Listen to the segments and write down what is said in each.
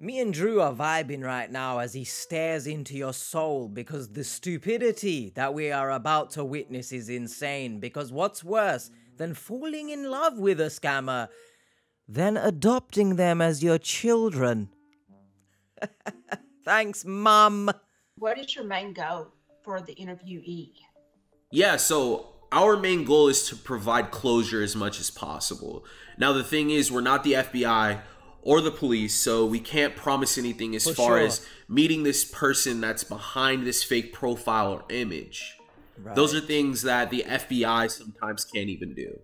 Me and Drew are vibing right now as he stares into your soul because the stupidity that we are about to witness is insane. Because what's worse than falling in love with a scammer than adopting them as your children? Thanks, Mum. What is your main goal for the interviewee? Yeah, so our main goal is to provide closure as much as possible. Now, the thing is, we're not the FBI or the police, so we can't promise anything as For far sure. as meeting this person that's behind this fake profile or image. Those are things that the FBI sometimes can't even do.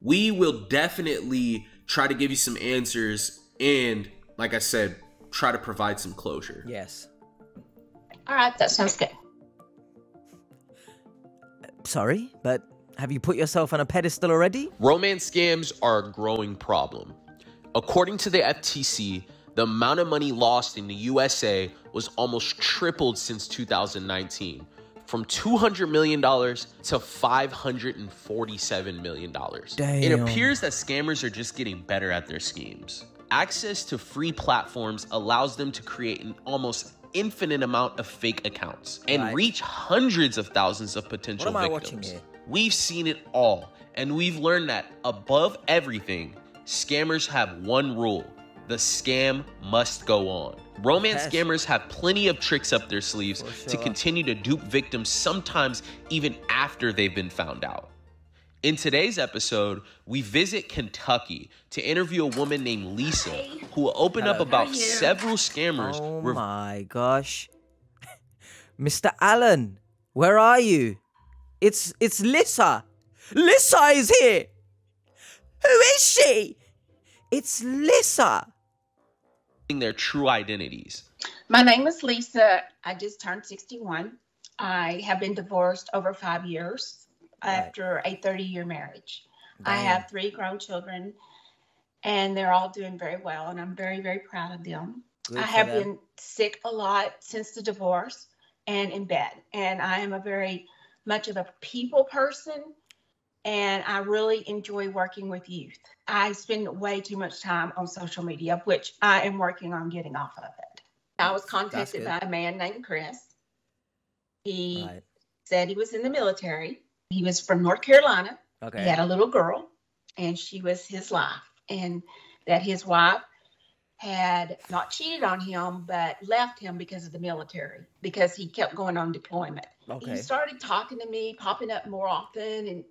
We will definitely try to give you some answers and, like I said, try to provide some closure. Yes. All right, that sounds good. Sorry, but have you put yourself on a pedestal already? Romance scams are a growing problem. According to the FTC, the amount of money lost in the USA was almost tripled since 2019, from $200 million to $547 million. It appears that scammers are just getting better at their schemes. Access to free platforms allows them to create an almost infinite amount of fake accounts and Right. reach hundreds of thousands of potential What am I victims. We've seen it all, and we've learned that above everything, scammers have one rule the scam must go on. Romance Yes. scammers have plenty of tricks up their sleeves For to continue to dupe victims, sometimes even after they've been found out. In today's episode, we visit Kentucky to interview a woman named Lisa who will open up about How are you? several scammers. Oh rev- my gosh. Mr. Allen, where are you? It's it's Lisa. Lisa is here. Who is she? It's Lissa. their true identities. My name is Lisa. I just turned 61. I have been divorced over five years after a 30 year marriage. I have three grown children, and they're all doing very well, and I'm very, very proud of them. Good I have them. been sick a lot since the divorce and in bed. And I am a very much of a people person and I really enjoy working with youth. I spend way too much time on social media, which I am working on getting off of it. I was contacted by a man named Chris. He Right. said he was in the military. He was from North Carolina. Okay. He had a little girl, and she was his life, and that his wife had not cheated on him, but left him because of the military, because he kept going on deployment. Okay. He started talking to me, popping up more often, and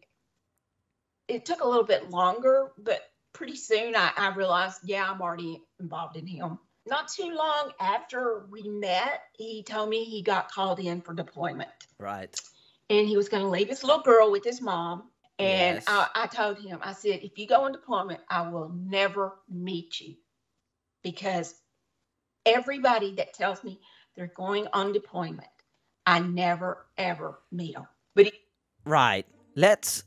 it took a little bit longer, but pretty soon I, I realized, yeah, I'm already involved in him. Not too long after we met, he told me he got called in for deployment Right. and he was going to leave his little girl with his mom. And Yes. I, I told him, I said, if you go on deployment, I will never meet you because everybody that tells me they're going on deployment, I never ever meet them. But he, Right. Let's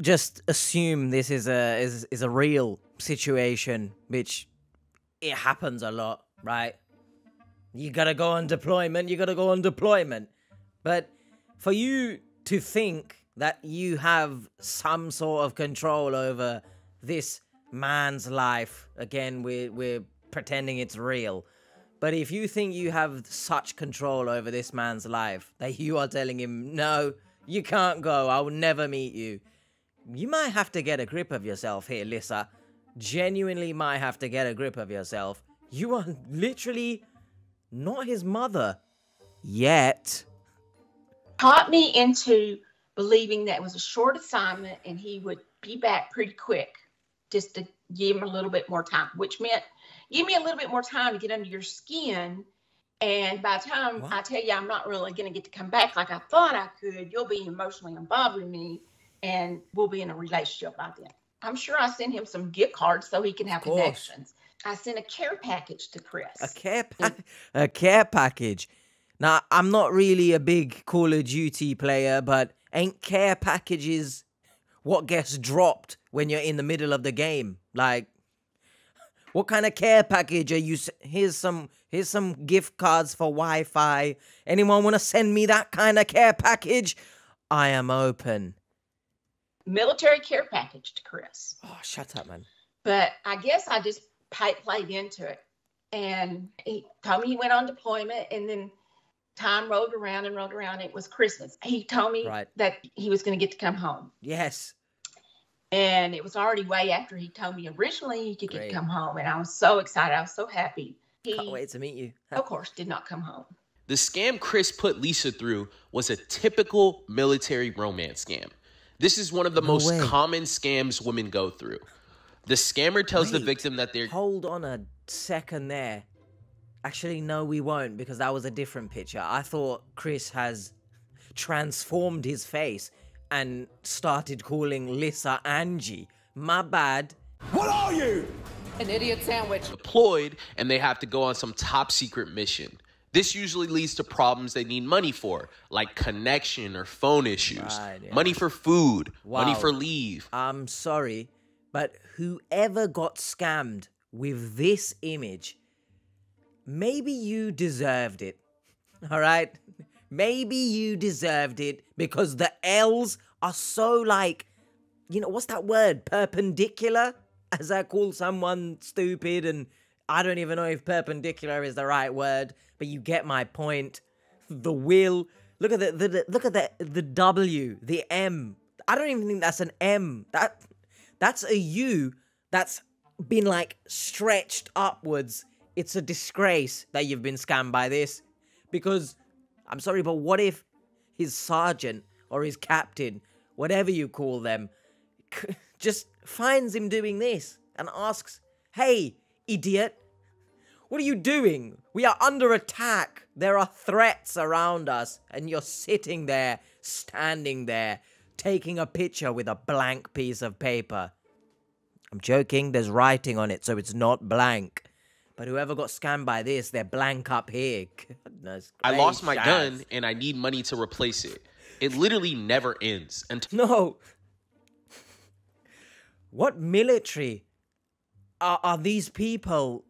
just assume this is a is is a real situation, which it happens a lot, right? You gotta go on deployment. You gotta go on deployment. But for you to think that you have some sort of control over this man's life, again, we're we're pretending it's real. But if you think you have such control over this man's life that you are telling him, no, you can't go, I will never meet you, you might have to get a grip of yourself here, Lissa. Genuinely might have to get a grip of yourself. You are literally not his mother. Yet. taught me into believing that it was a short assignment and he would be back pretty quick just to give him a little bit more time, which meant give me a little bit more time to get under your skin. And by the time What? I tell you I'm not really going to get to come back like I thought I could, you'll be emotionally involved with me and we'll be in a relationship by then. I'm sure I sent him some gift cards so he can have course. connections. I sent a care package to Chris. A care pa- a care package. Now, I'm not really a big Call of Duty player, but ain't care packages what gets dropped when you're in the middle of the game? Like what kind of care package are you s- here's some here's some gift cards for Wi-Fi. Anyone want to send me that kind of care package? I am open. Military care package to Chris. Oh, shut up, man. but I guess I just played into it. and he told me he went on deployment and then time rolled around and rolled around. It was Christmas. He told me Right. that he was going to get to come home. Yes. And it was already way after he told me originally he could get Great. to come home. And I was so excited. I was so happy. He, Can't wait to meet you. of course, did not come home. The scam Chris put Lisa through was a typical military romance scam. This is one of the No most way. common scams women go through. The scammer tells the victim that they're Hold on a second there. Actually, no, we won't because that was a different picture. I thought Chris has transformed his face and started calling Lisa Angie. My bad. What are you? An idiot sandwich. deployed and they have to go on some top secret mission. This usually leads to problems they need money for, like connection or phone issues, Right, yeah. money for food, money for leave. I'm sorry, but whoever got scammed with this image, maybe you deserved it. All right? Maybe you deserved it because the L's are so like, you know, what's that word? Perpendicular? As I call someone stupid, and I don't even know if perpendicular is the right word, but you get my point. The will. Look at the, the, the look at the the W, the M. I don't even think that's an M. That that's a U that's been like stretched upwards. It's a disgrace that you've been scammed by this. Because I'm sorry, but what if his sergeant or his captain, whatever you call them, just finds him doing this and asks, Hey, idiot, what are you doing? We are under attack. There are threats around us, and you're sitting there, standing there, taking a picture with a blank piece of paper. I'm joking, there's writing on it, so it's not blank. But whoever got scammed by this, they're blank up here. Goodness I lost my gun and I need money to replace it. It literally never ends until No. What military are, are these people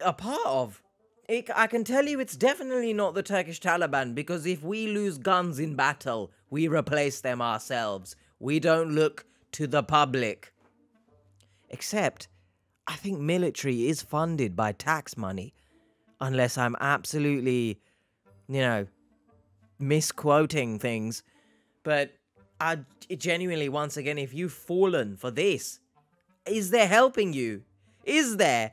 a part of? I I can tell you it's definitely not the Turkish Taliban because if we lose guns in battle, we replace them ourselves. We don't look to the public. Except, I think military is funded by tax money. Unless I'm absolutely, you know, misquoting things. But I genuinely, once again, if you've fallen for this, is there helping you? Is there?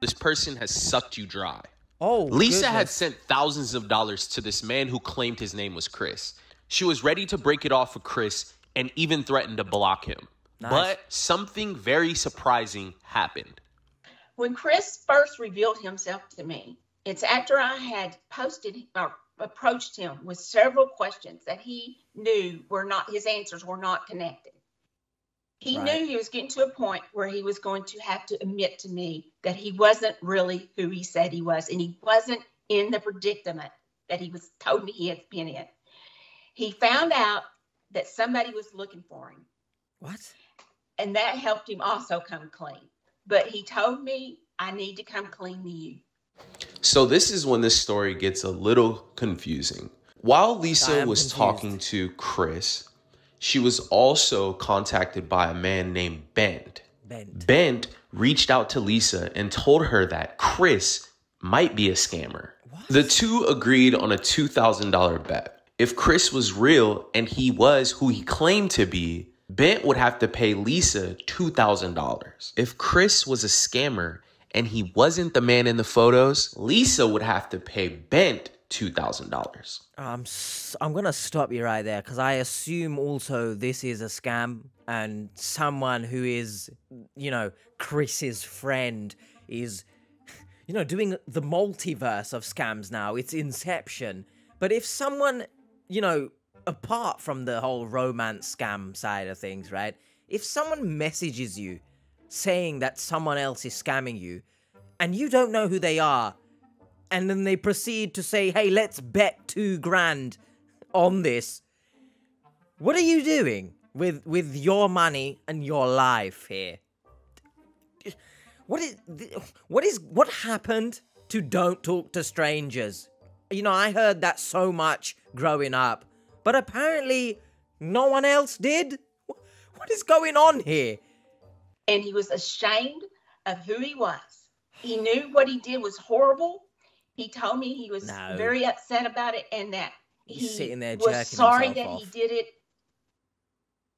this person has sucked you dry. Oh, Lisa had sent thousands of dollars to this man who claimed his name was Chris. She was ready to break it off with Chris and even threatened to block him. Nice. But something very surprising happened. When Chris first revealed himself to me, it's after I had posted or approached him with several questions that he knew were not his answers were not connected. He Right. knew he was getting to a point where he was going to have to admit to me that he wasn't really who he said he was, and he wasn't in the predicament that he was told me he had been in. He found out that somebody was looking for him What? and that helped him also come clean. But he told me I need to come clean to you. So this is when this story gets a little confusing. While Lisa was confused. talking to Chris, she was also contacted by a man named Bent. Bent. Bent reached out to Lisa and told her that Chris might be a scammer. The two agreed on a $2,000 bet. If Chris was real and he was who he claimed to be, Bent would have to pay Lisa $2,000. If Chris was a scammer and he wasn't the man in the photos, Lisa would have to pay Bent $2,000. I'm s- I'm gonna stop you right there because I assume also this is a scam and someone who is you know Chris's friend is you know doing the multiverse of scams now. It's Inception. But if someone you know apart from the whole romance scam side of things, right? If someone messages you saying that someone else is scamming you and you don't know who they are and then they proceed to say, "Hey, let's bet two grand on this." What are you doing with with your money and your life here? What is what is what happened to don't talk to strangers? You know, I heard that so much growing up, but apparently no one else did. What is going on here? And he was ashamed of who he was. he knew what he did was horrible. He told me he was No. very upset about it and that He's he sitting there was sorry that he did it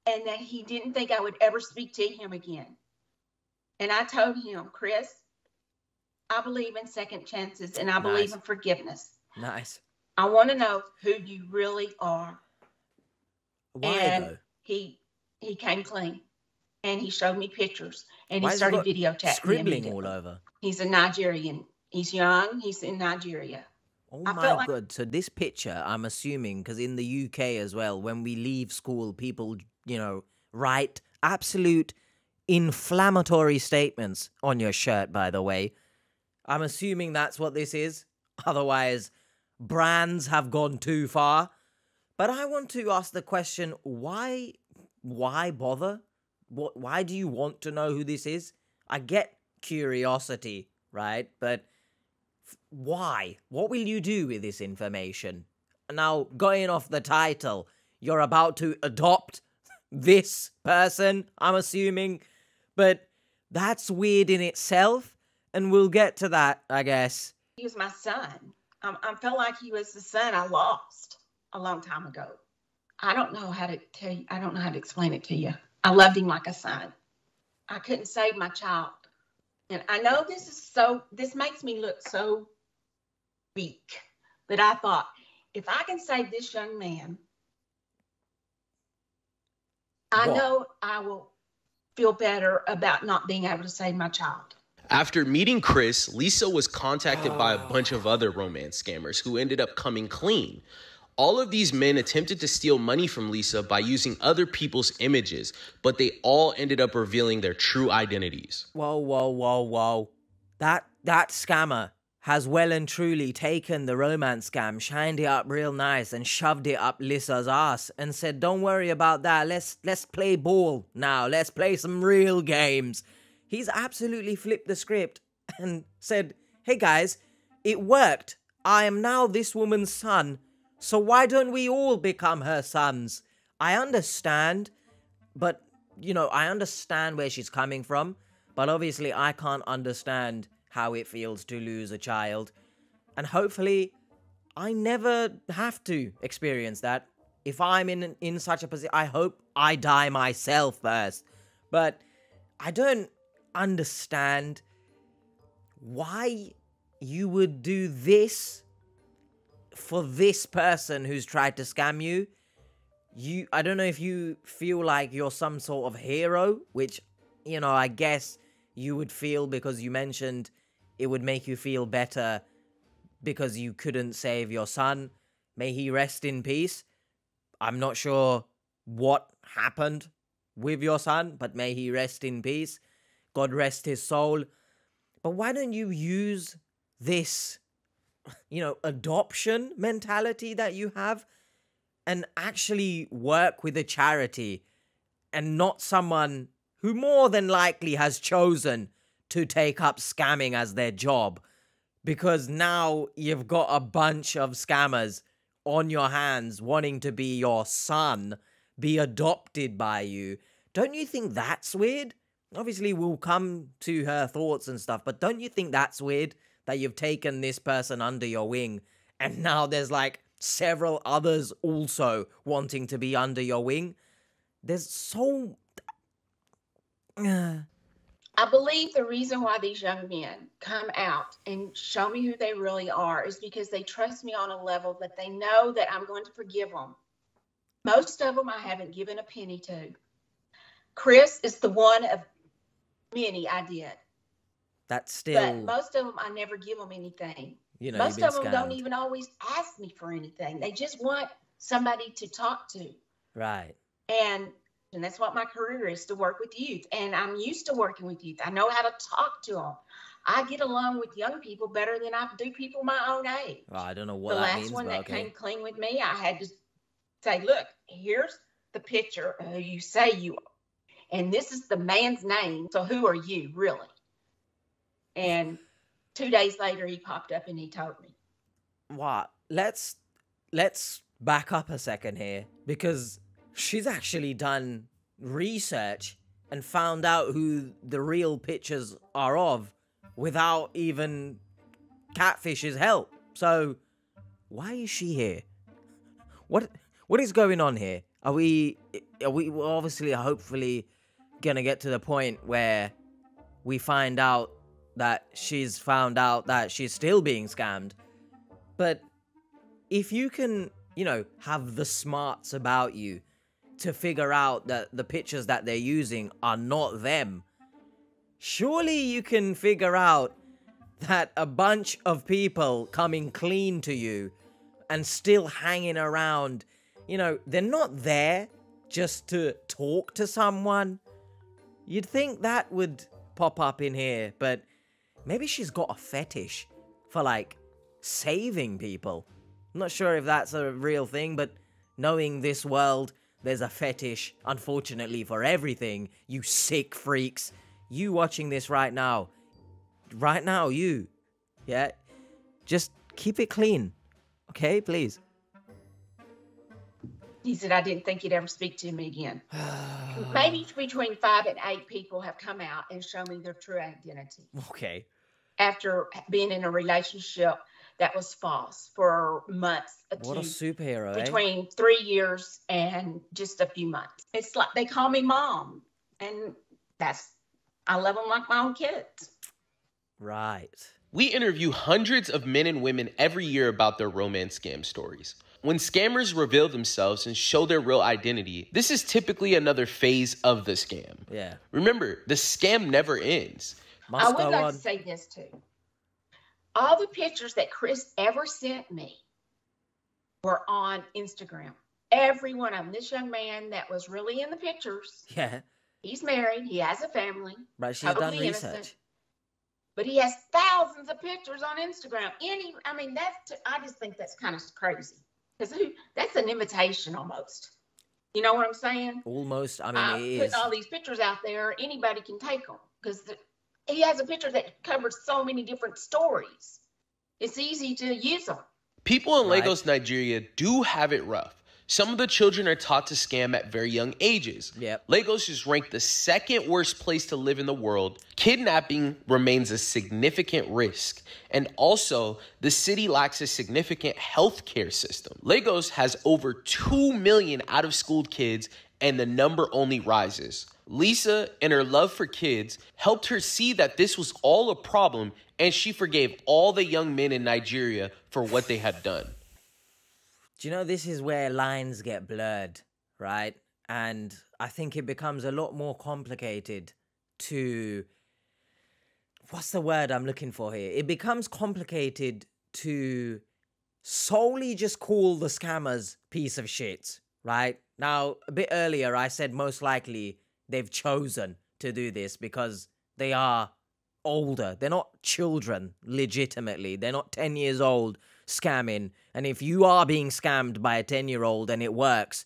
and that he didn't think I would ever speak to him again. And I told him, Chris, I believe in second chances and I believe Nice. in forgiveness. Nice. I want to know who you really are. Why and though? he he came clean and he showed me pictures and Why he started got video chatting Scribbling all over. He's a Nigerian. He's young. He's in Nigeria. Oh I my like- god! So this picture, I'm assuming, because in the UK as well, when we leave school, people, you know, write absolute inflammatory statements on your shirt. By the way, I'm assuming that's what this is. Otherwise, brands have gone too far. But I want to ask the question: Why? Why bother? What? Why do you want to know who this is? I get curiosity, right? But why? What will you do with this information? Now, going off the title, you're about to adopt this person, I'm assuming, but that's weird in itself, and we'll get to that, I guess. He was my son. I, I felt like he was the son I lost a long time ago. I don't know how to tell you. I don't know how to explain it to you. I loved him like a son. I couldn't save my child. And I know this is so, this makes me look so weak. But I thought, if I can save this young man, I What? know I will feel better about not being able to save my child. After meeting Chris, Lisa was contacted by a ah. bunch of other romance scammers who ended up coming clean. All of these men attempted to steal money from Lisa by using other people's images, but they all ended up revealing their true identities. Whoa, whoa, whoa, whoa. That that scammer has well and truly taken the romance scam, shined it up real nice, and shoved it up Lisa's ass and said, Don't worry about that. Let's let's play ball now. Let's play some real games. He's absolutely flipped the script and said, Hey guys, it worked. I am now this woman's son. So why don't we all become her sons? I understand, but you know, I understand where she's coming from, but obviously I can't understand how it feels to lose a child. And hopefully I never have to experience that. If I'm in in such a position, I hope I die myself first. But I don't understand why you would do this for this person who's tried to scam you you i don't know if you feel like you're some sort of hero which you know i guess you would feel because you mentioned it would make you feel better because you couldn't save your son. May he rest in peace. I'm not sure what happened with your son but may he rest in peace. God rest his soul. But why don't you use this you know adoption mentality that you have and actually work with a charity and not someone who more than likely has chosen to take up scamming as their job because now you've got a bunch of scammers on your hands wanting to be your son, be adopted by you. Don't you think that's weird? Obviously, we'll come to her thoughts and stuff, but don't you think that's weird that you've taken this person under your wing and now there's like several others also wanting to be under your wing? There's so. I believe the reason why these young men come out and show me who they really are is because they trust me on a level that they know that I'm going to forgive them. Most of them I haven't given a penny to. Chris is the one of many I did, That's still. but most of them I never give them anything. you know, most of them don't even always ask me for anything. They just want somebody to talk to. Right. and and that's what my career is to work with youth and i'm used to working with youth i know how to talk to them i get along with young people better than i do people my own age I don't know what the last means, one that okay. came clean with me i had to say look here's the picture of who you say you are and this is the man's name so who are you really and two days later he popped up and he told me what let's let's back up a second here because she's actually done research and found out who the real pictures are of without even Catfish's help. So, why is she here? What what is going on here? Are we are we obviously hopefully gonna get to the point where we find out that she's found out that she's still being scammed. But if you can, you know, have the smarts about you to figure out that the pictures that they're using are not them, surely you can figure out that a bunch of people coming clean to you and still hanging around, you know, they're not there just to talk to someone. You'd think that would pop up in here, but maybe she's got a fetish for like saving people. I'm not sure if that's a real thing, but knowing this world, there's a fetish, unfortunately, for everything. You sick freaks. You watching this right now. Right now, you. Yeah? Just keep it clean. Okay, please. He said, I didn't think you'd ever speak to me again. Maybe between five and eight people have come out and shown me their true identity Okay. after being in a relationship that was false for months. What a to- superhero, eh? between three years and just a few months. It's like they call me mom, and that's I love them like my own kids. Right. We interview hundreds of men and women every year about their romance scam stories. When scammers reveal themselves and show their real identity, this is typically another phase of the scam. Yeah. Remember, the scam never ends. Must I would like on. to say this too. All the pictures that Chris ever sent me were on Instagram. Every one of them. This young man that was really in the pictures, Yeah. he's married, he has a family, Right. She's done Totally innocent. Research. but he has thousands of pictures on Instagram. Any, I mean, that's I just think that's kind of crazy because who that's an imitation almost. You know what I'm saying? Almost. I mean, I it put all these pictures out there. Anybody can take them because he has a picture that covers so many different stories. It's easy to use them. People in Right. Lagos, Nigeria do have it rough. Some of the children are taught to scam at very young ages. Yep. Lagos is ranked the second worst place to live in the world. Kidnapping remains a significant risk. And also, the city lacks a significant healthcare system. Lagos has over 2 million out of school kids, and the number only rises. Lisa and her love for kids helped her see that this was all a problem, and she forgave all the young men in Nigeria for what they had done. Do you know this is where lines get blurred, right? And I think it becomes a lot more complicated to what's the word I'm looking for here? It becomes complicated to solely just call the scammers piece of shit, right? Now, a bit earlier I said most likely they've chosen to do this because they are older. They're not children, legitimately. They're not 10 years old scamming. And if you are being scammed by a 10 year old and it works,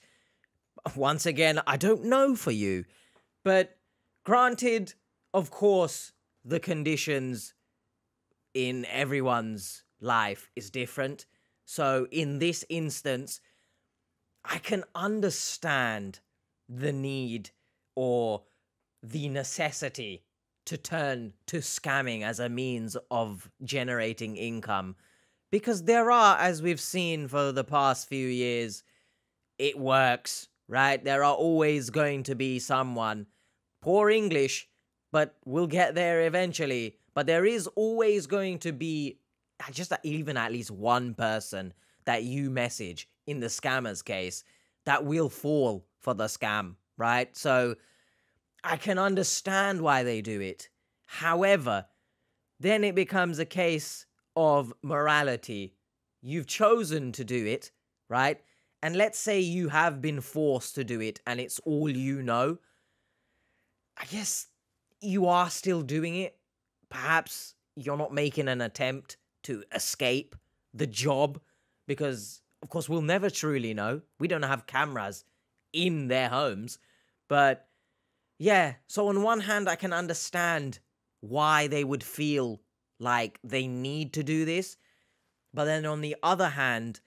once again, I don't know for you. But granted, of course, the conditions in everyone's life is different. So in this instance, I can understand the need or the necessity to turn to scamming as a means of generating income because there are as we've seen for the past few years it works right? There are always going to be someone. Poor english but we'll get there eventually. But there is always going to be uh, just even at least one person that you message in the scammer's case that will fall for the scam right? So I can understand why they do it. However, then it becomes a case of morality. You've chosen to do it, right? And let's say you have been forced to do it and it's all you know. I guess you are still doing it. Perhaps you're not making an attempt to escape the job because, of course, we'll never truly know. We don't have cameras in their homes. But yeah, so on one hand, I can understand why they would feel like they need to do this. But then on the other hand,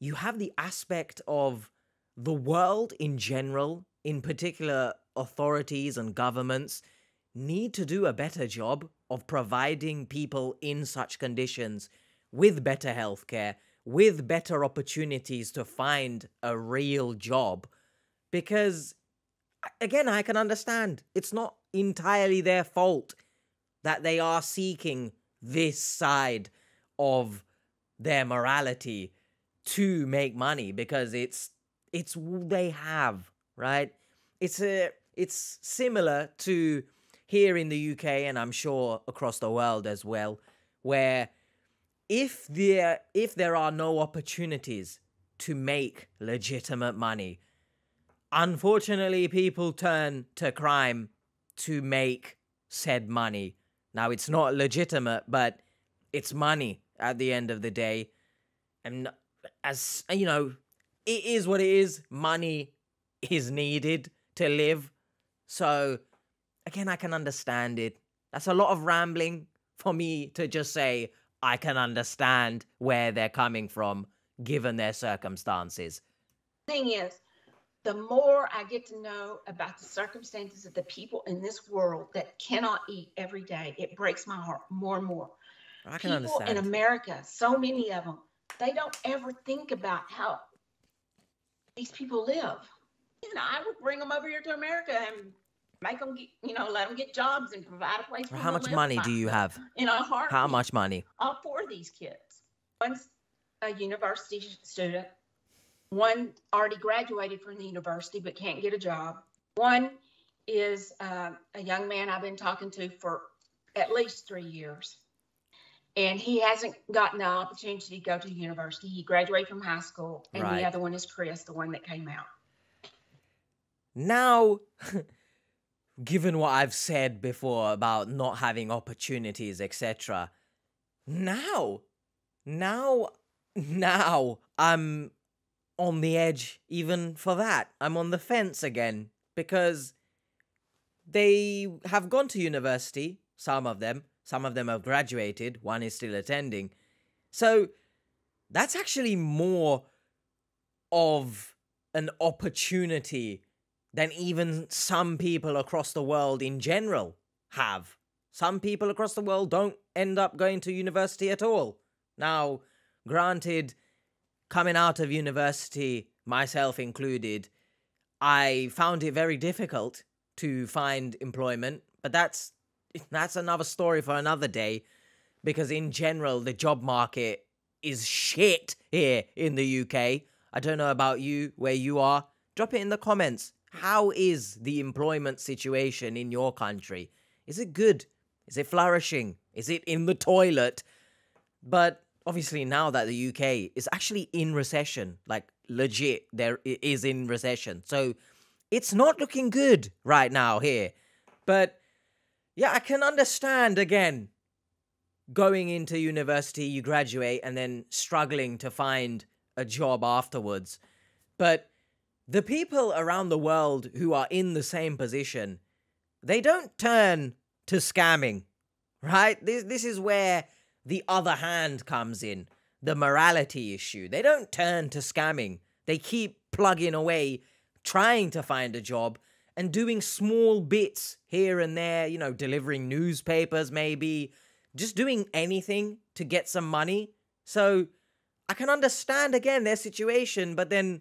you have the aspect of the world in general, in particular, authorities and governments, need to do a better job of providing people in such conditions with better healthcare, with better opportunities to find a real job. Because, again, I can understand it's not entirely their fault that they are seeking this side of their morality to make money because it's it's they have right? It's a it's similar to here in the UK and I'm sure across the world as well where if there if there are no opportunities to make legitimate money unfortunately people turn to crime to make said money now it's not legitimate but it's money at the end of the day. And as you know it is what it is. Money is needed to live. So again i can understand it. That's a lot of rambling for me to just say I can understand where they're coming from given their circumstances. Thing is, the more I get to know about the circumstances of the people in this world that cannot eat every day, it breaks my heart more and more. I can people understand. in America, so many of them, they don't ever think about how these people live. You know, I would bring them over here to America and make them get, you know, let them get jobs and provide a place for How much money do you have? In a heart. How much money? All four of these kids. One's a university student. One already graduated from the university but can't get a job. One is uh, a young man I've been talking to for at least three years. And he hasn't gotten the opportunity to go to university. He graduated from high school. And Right. the other one is Chris, the one that came out. Now, given what I've said before about not having opportunities, etc., now, now, now I'm on the edge even for that. I'm on the fence again because they have gone to university, some of them, some of them have graduated, one is still attending. So that's actually more of an opportunity than even some people across the world in general have. Some people across the world don't end up going to university at all. Now, granted, coming out of university, myself included, I found it very difficult to find employment, but that's that's another story for another day because in general the job market is shit here in the UK. I don't know about you where you are. Drop it in the comments. How is the employment situation in your country? Is it good? Is it flourishing? Is it in the toilet? But obviously, now that the UK is actually in recession, like legit, there is in recession. So it's not looking good right now here. But yeah, I can understand again going into university, you graduate, and then struggling to find a job afterwards. But the people around the world who are in the same position, they don't turn to scamming, right? This this is where the other hand comes in, the morality issue. They don't turn to scamming. They keep plugging away, trying to find a job and doing small bits here and there, you know, delivering newspapers maybe, just doing anything to get some money. So I can understand again their situation, but then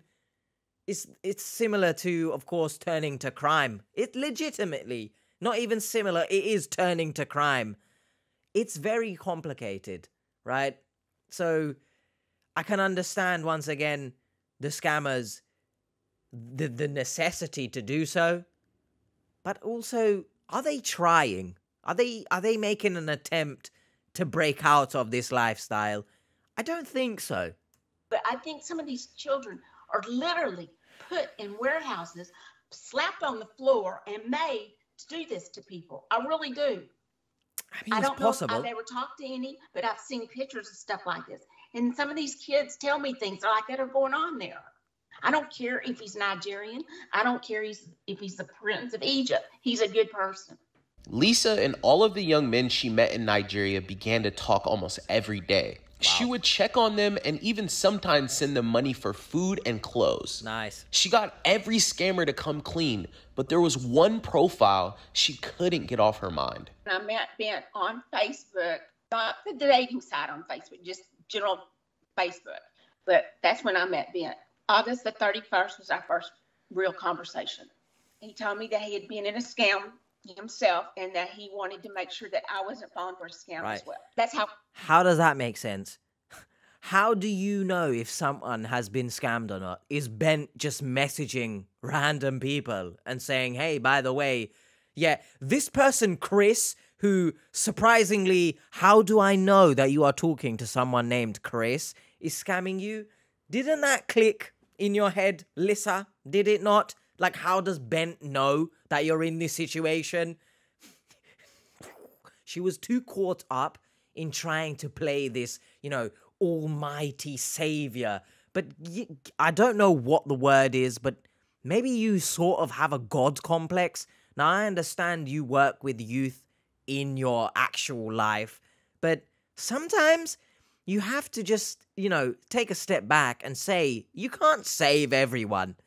it's it's similar to, of course, turning to crime. It legitimately, not even similar, it is turning to crime. It's very complicated, right? So I can understand once again the scammers the the necessity to do so. But also, are they trying? Are they are they making an attempt to break out of this lifestyle? I don't think so. But I think some of these children are literally put in warehouses, slapped on the floor, and made to do this to people. I really do. I mean, I don't possible. know. I've never talked to any, but I've seen pictures of stuff like this. And some of these kids tell me things like that are going on there. I don't care if he's Nigerian. I don't care he's, if he's the prince of Egypt. He's a good person. Lisa and all of the young men she met in Nigeria began to talk almost every day. She would check on them and even sometimes send them money for food and clothes. Nice. She got every scammer to come clean, but there was one profile she couldn't get off her mind. I met Ben on Facebook, not the dating site on Facebook, just general Facebook. But that's when I met Ben. August the 31st was our first real conversation. He told me that he had been in a scam himself and that he wanted to make sure that I wasn't falling for a scam Right. as well. That's how How does that make sense? How do you know if someone has been scammed or not? Is Bent just messaging random people and saying, hey, by the way, yeah, this person, Chris, who surprisingly, how do I know that you are talking to someone named Chris, is scamming you? Didn't that click in your head, Lissa? Did it not? Like, how does Bent know that you're in this situation? she was too caught up in trying to play this, you know, almighty savior. But I don't know what the word is, but maybe you sort of have a god complex. Now, I understand you work with youth in your actual life, but sometimes you have to just, you know, take a step back and say, you can't save everyone.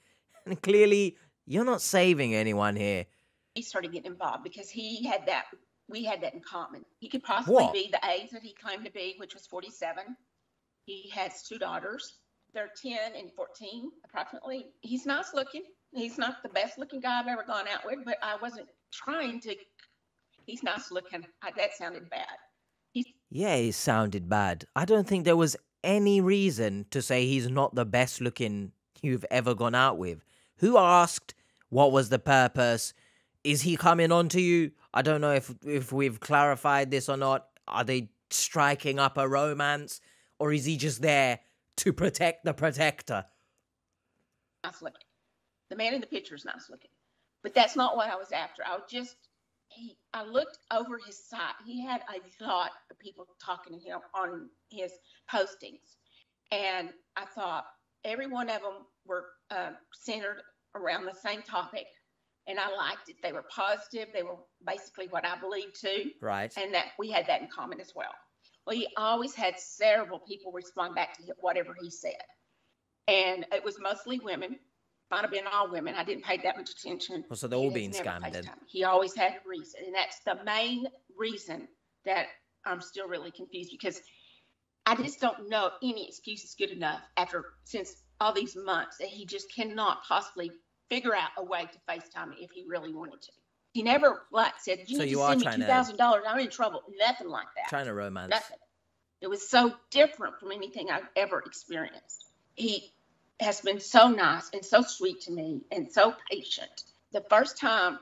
And clearly, you're not saving anyone here. he started getting involved because he had that we had that in common. He could possibly What? be the age that he claimed to be, which was 47. He has two daughters. They're 10 and 14, approximately. He's nice looking. He's not the best looking guy I've ever gone out with, but I wasn't trying to. He's nice looking. I, that sounded bad. He's Yeah, it sounded bad. I don't think there was any reason to say he's not the best looking you've ever gone out with. Who asked? What was the purpose? Is he coming on to you? I don't know if if we've clarified this or not. Are they striking up a romance? Or is he just there to protect the protector? nice looking. The man in the picture is nice looking, but that's not what I was after. I was just he. I looked over his site. He had a lot of people talking to him on his postings, and I thought every one of them were uh, centered around the same topic, and I liked it. They were positive. They were basically what I believed too, Right. and that we had that in common as well. Well, he always had several people respond back to whatever he said. And it was mostly women, might have been all women. I didn't pay that much attention. Well, so they're He all being scammed then. He always had a reason. And that's the main reason that I'm still really confused because I just don't know any excuse is good enough after since all these months that he just cannot possibly figure out a way to FaceTime me if he really wanted to. He never like said, You So need you to are send me two to- thousand dollars, I'm in trouble. Nothing like that. Trying to romance. Nothing. It was so different from anything I've ever experienced. He has been so nice and so sweet to me and so patient. The first time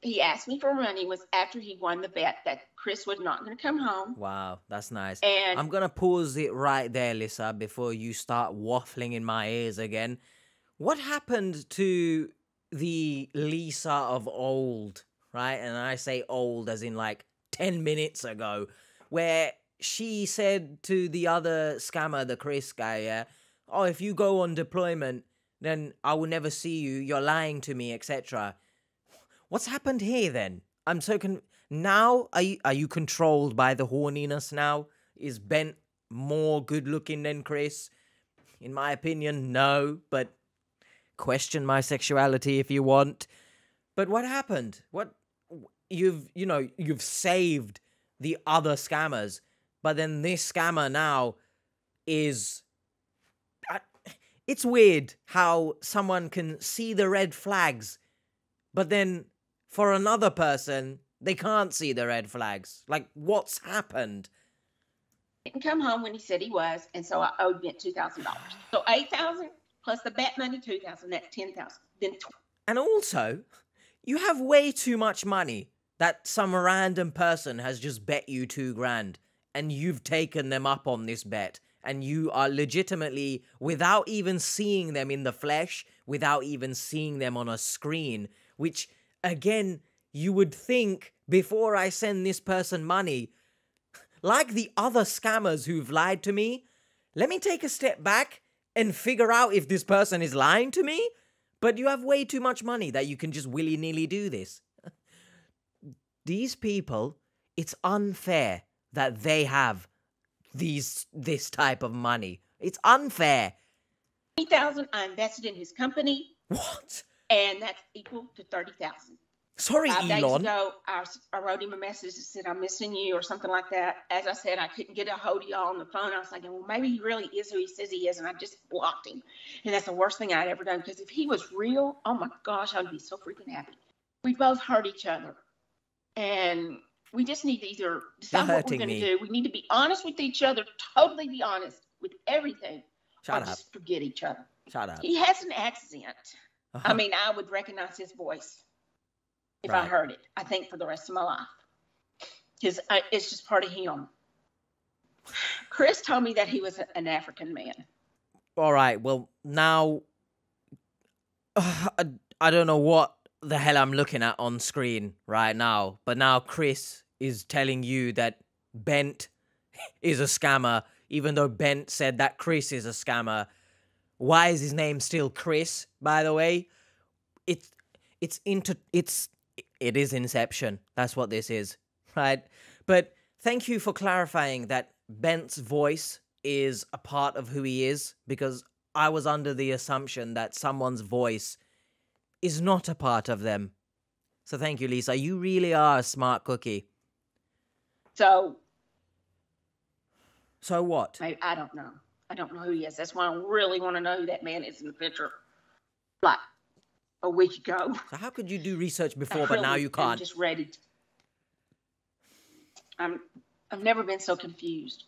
he asked me for money was after he won the bet that Chris was not going to come home. Wow, that's nice. And I'm gonna pause it right there, Lisa, before you start waffling in my ears again. What happened to the Lisa of old, right? And I say old as in like 10 minutes ago, where she said to the other scammer, the Chris guy, yeah, oh, if you go on deployment, then I will never see you, you're lying to me, etc. What's happened here then? I'm so con- now are you are you controlled by the horniness now? Is Bent more good looking than Chris? In my opinion, no, but question my sexuality if you want. But what happened? What you've you know, you've saved the other scammers, but then this scammer now is I, it's weird how someone can see the red flags but then for another person they can't see the red flags like what's happened didn't come home when he said he was, and so I owed Ben two thousand dollars. So eight thousand plus the bet money, two thousand. That's ten thousand. Then tw- and also you have way too much money that some random person has just bet you two grand and you've taken them up on this bet and you are legitimately without even seeing them in the flesh without even seeing them on a screen which again you would think before i send this person money like the other scammers who've lied to me, let me take a step back and figure out if this person is lying to me. But you have way too much money that you can just willy nilly do this. These people, it's unfair that they have these this type of money. It's unfair. Twenty thousand I invested in his company, What? and that's equal to thirty thousand. Sorry, Five days Elon. ago, I wrote him a message that said, I'm missing you or something like that. As I said, I couldn't get a hold of y'all on the phone. I was thinking, well, maybe he really is who he says he is. And I just blocked him. And that's the worst thing I'd ever done because if he was real, oh my gosh, I would be so freaking happy. We both hurt each other. And we just need to either decide what we're going to do. We need to be honest with each other, totally be honest with everything, Shut or up. just forget each other. Shut up. He has an accent. I Uh-huh. mean, I would recognize his voice if I heard it. I think for the rest of my life, because it's just part of him. Chris told me that he was an African man. All right. Well, now I, I don't know what the hell I'm looking at on screen right now, but now Chris is telling you that Bent is a scammer, even though Bent said that Chris is a scammer. Why is his name still Chris? By the way, it's it's into it's it is Inception. That's what this is, right? But thank you for clarifying that Bent's voice is a part of who he is because I was under the assumption that someone's voice is not a part of them. So thank you, Lisa. You really are a smart cookie. So So what? I, I don't know. I don't know who he is. That's why I really want to know who that man is in the picture. Like a week ago. So how could you do research before, but now you can't? just ready. To, I'm. I've never been so confused.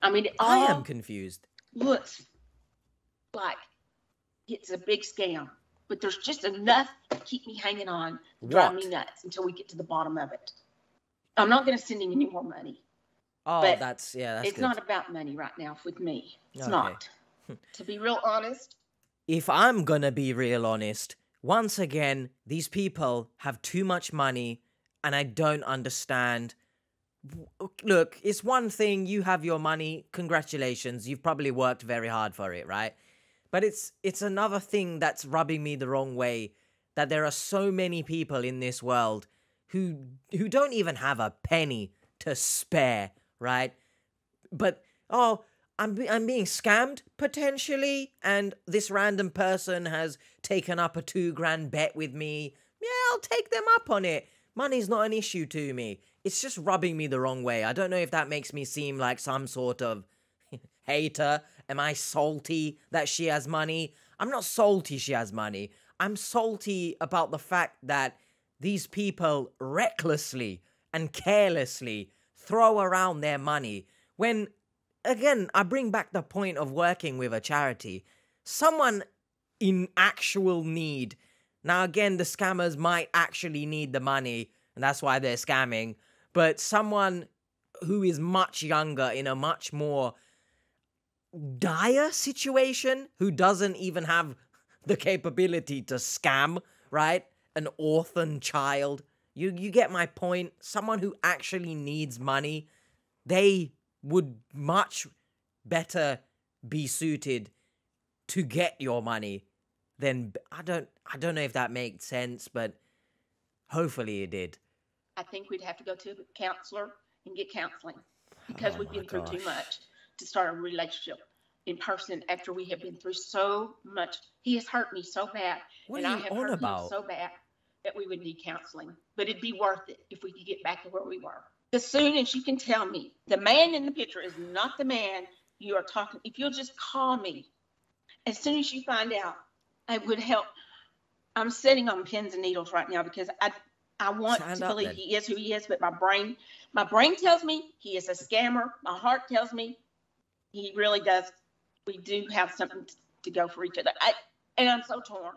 I mean, I am confused. looks like it's a big scam, but there's just enough to keep me hanging on, to drive me nuts until we get to the bottom of it. I'm not going to send him any more money. Oh, But that's yeah, that's it's good. not about money right now with me. It's Okay. not. Hmm. to be real honest, if I'm gonna be real honest, once again, these people have too much money and I don't understand. Look, it's one thing you have your money, congratulations, you've probably worked very hard for it, right? But it's it's another thing that's rubbing me the wrong way that there are so many people in this world who who don't even have a penny to spare, right? but oh I'm be- I'm being scammed potentially and this random person has taken up a 2 grand bet with me. Yeah, I'll take them up on it. Money's not an issue to me. It's just rubbing me the wrong way. I don't know if that makes me seem like some sort of hater. Am I salty that she has money? I'm not salty she has money. I'm salty about the fact that these people recklessly and carelessly throw around their money when again I bring back the point of working with a charity. Someone in actual need. Now again the scammers might actually need the money and that's why they're scamming, but someone who is much younger in a much more dire situation who doesn't even have the capability to scam, right? An orphan child. You you get my point. Someone who actually needs money, they would much better be suited to get your money than I don't I don't know if that makes sense, but hopefully it did. I think we'd have to go to a counselor and get counseling because Oh we've been through too much to start a relationship in person after we have been through so much. He has hurt me so bad, What and I have hurt about? him so bad that we would need counseling. But it'd be worth it if we could get back to where we were. As soon as you can tell me the man in the picture is not the man you are talking, if you'll just call me, as soon as you find out, it would help. I'm sitting on pins and needles right now because I I want Stand to believe then. he is who he is, but my brain my brain tells me he is a scammer. My heart tells me he really does. We do have something to go for each other. I, and I'm so torn.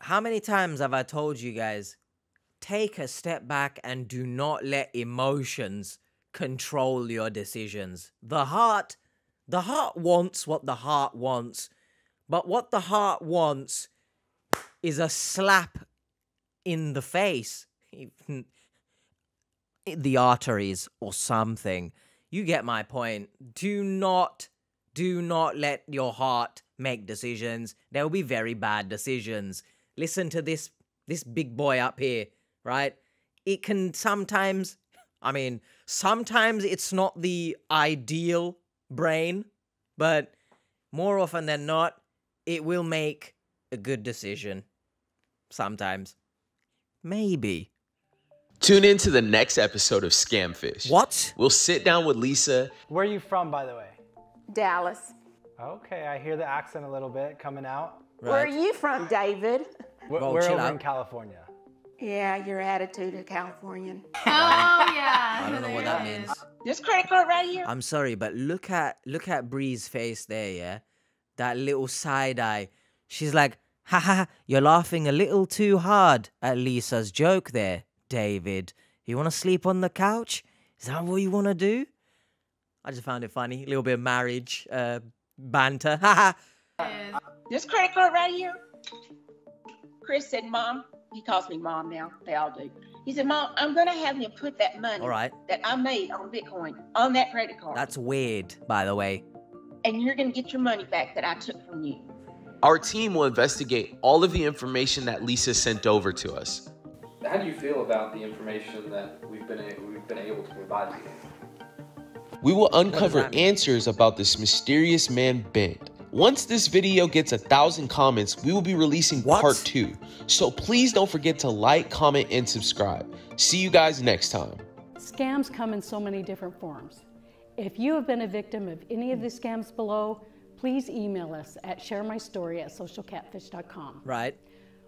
How many times have I told you guys take a step back and do not let emotions control your decisions. The heart the heart wants what the heart wants, but what the heart wants is a slap in the face. The arteries or something. You get my point. Do not do not let your heart make decisions. There will be very bad decisions. Listen to this this big boy up here, right? It can sometimes I mean, Sometimes it's not the ideal brain, but more often than not, it will make a good decision. Sometimes. Maybe. Tune in to the next episode of Scamfish. What? We'll sit down with Lisa. Where are you from, by the way? Dallas. Okay, I hear the accent a little bit coming out. Where are you from, David? We're, Well, we're over out. in California. Yeah, your attitude of Californian. Oh yeah. I don't know what that means. This credit card right here. I'm sorry, but look at look at Bree's face there, yeah? That little side eye. She's like, ha ha, ha, you're laughing a little too hard at Lisa's joke there, David. You wanna sleep on the couch? Is that what you wanna do? I just found it funny. A little bit of marriage, uh banter. Ha ha. This credit card right here. Chris said, Mom, he calls me Mom now. They all do. He said, Mom, I'm going to have him put that money Alright. that I made on Bitcoin on that credit card. That's weird, by the way. and you're going to get your money back that I took from you. Our team will investigate all of the information that Lisa sent over to us. How do you feel about the information that we've been a- we've been able to provide to you? We will uncover answers about this mysterious man Bent. Once this video gets a thousand comments, we will be releasing What? part two. So please don't forget to like, comment, and subscribe. See you guys next time. Scams come in so many different forms. If you have been a victim of any of the scams below, please email us at sharemystory at socialcatfish.com. Right?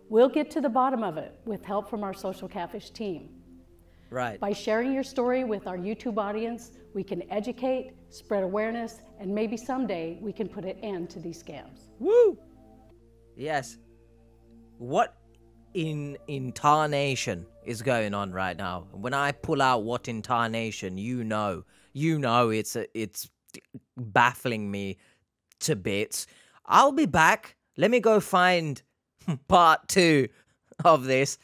We'll get to the bottom of it with help from our Social Catfish team. Right. By sharing your story with our YouTube audience, we can educate, spread awareness, and maybe someday we can put an end to these scams. Woo! Yes. What in incarnation is going on right now? When I pull out what incarnation, you know, you know it's a, it's baffling me to bits. I'll be back. Let me go find part 2 of this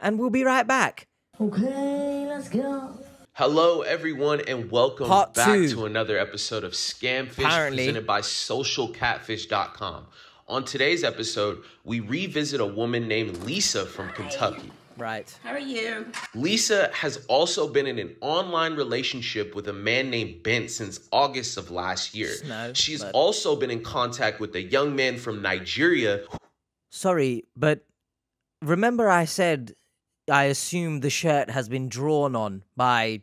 and we'll be right back. Okay, let's go. Hello, everyone, and welcome Part back two. to another episode of Scamfish Apparently. presented by SocialCatfish.com. On today's episode, we revisit a woman named Lisa from Kentucky. Right. How are you? Lisa has also been in an online relationship with a man named Bent since August of last year. No, She's but- also been in contact with a young man from Nigeria Sorry, but remember I said I assume the shirt has been drawn on by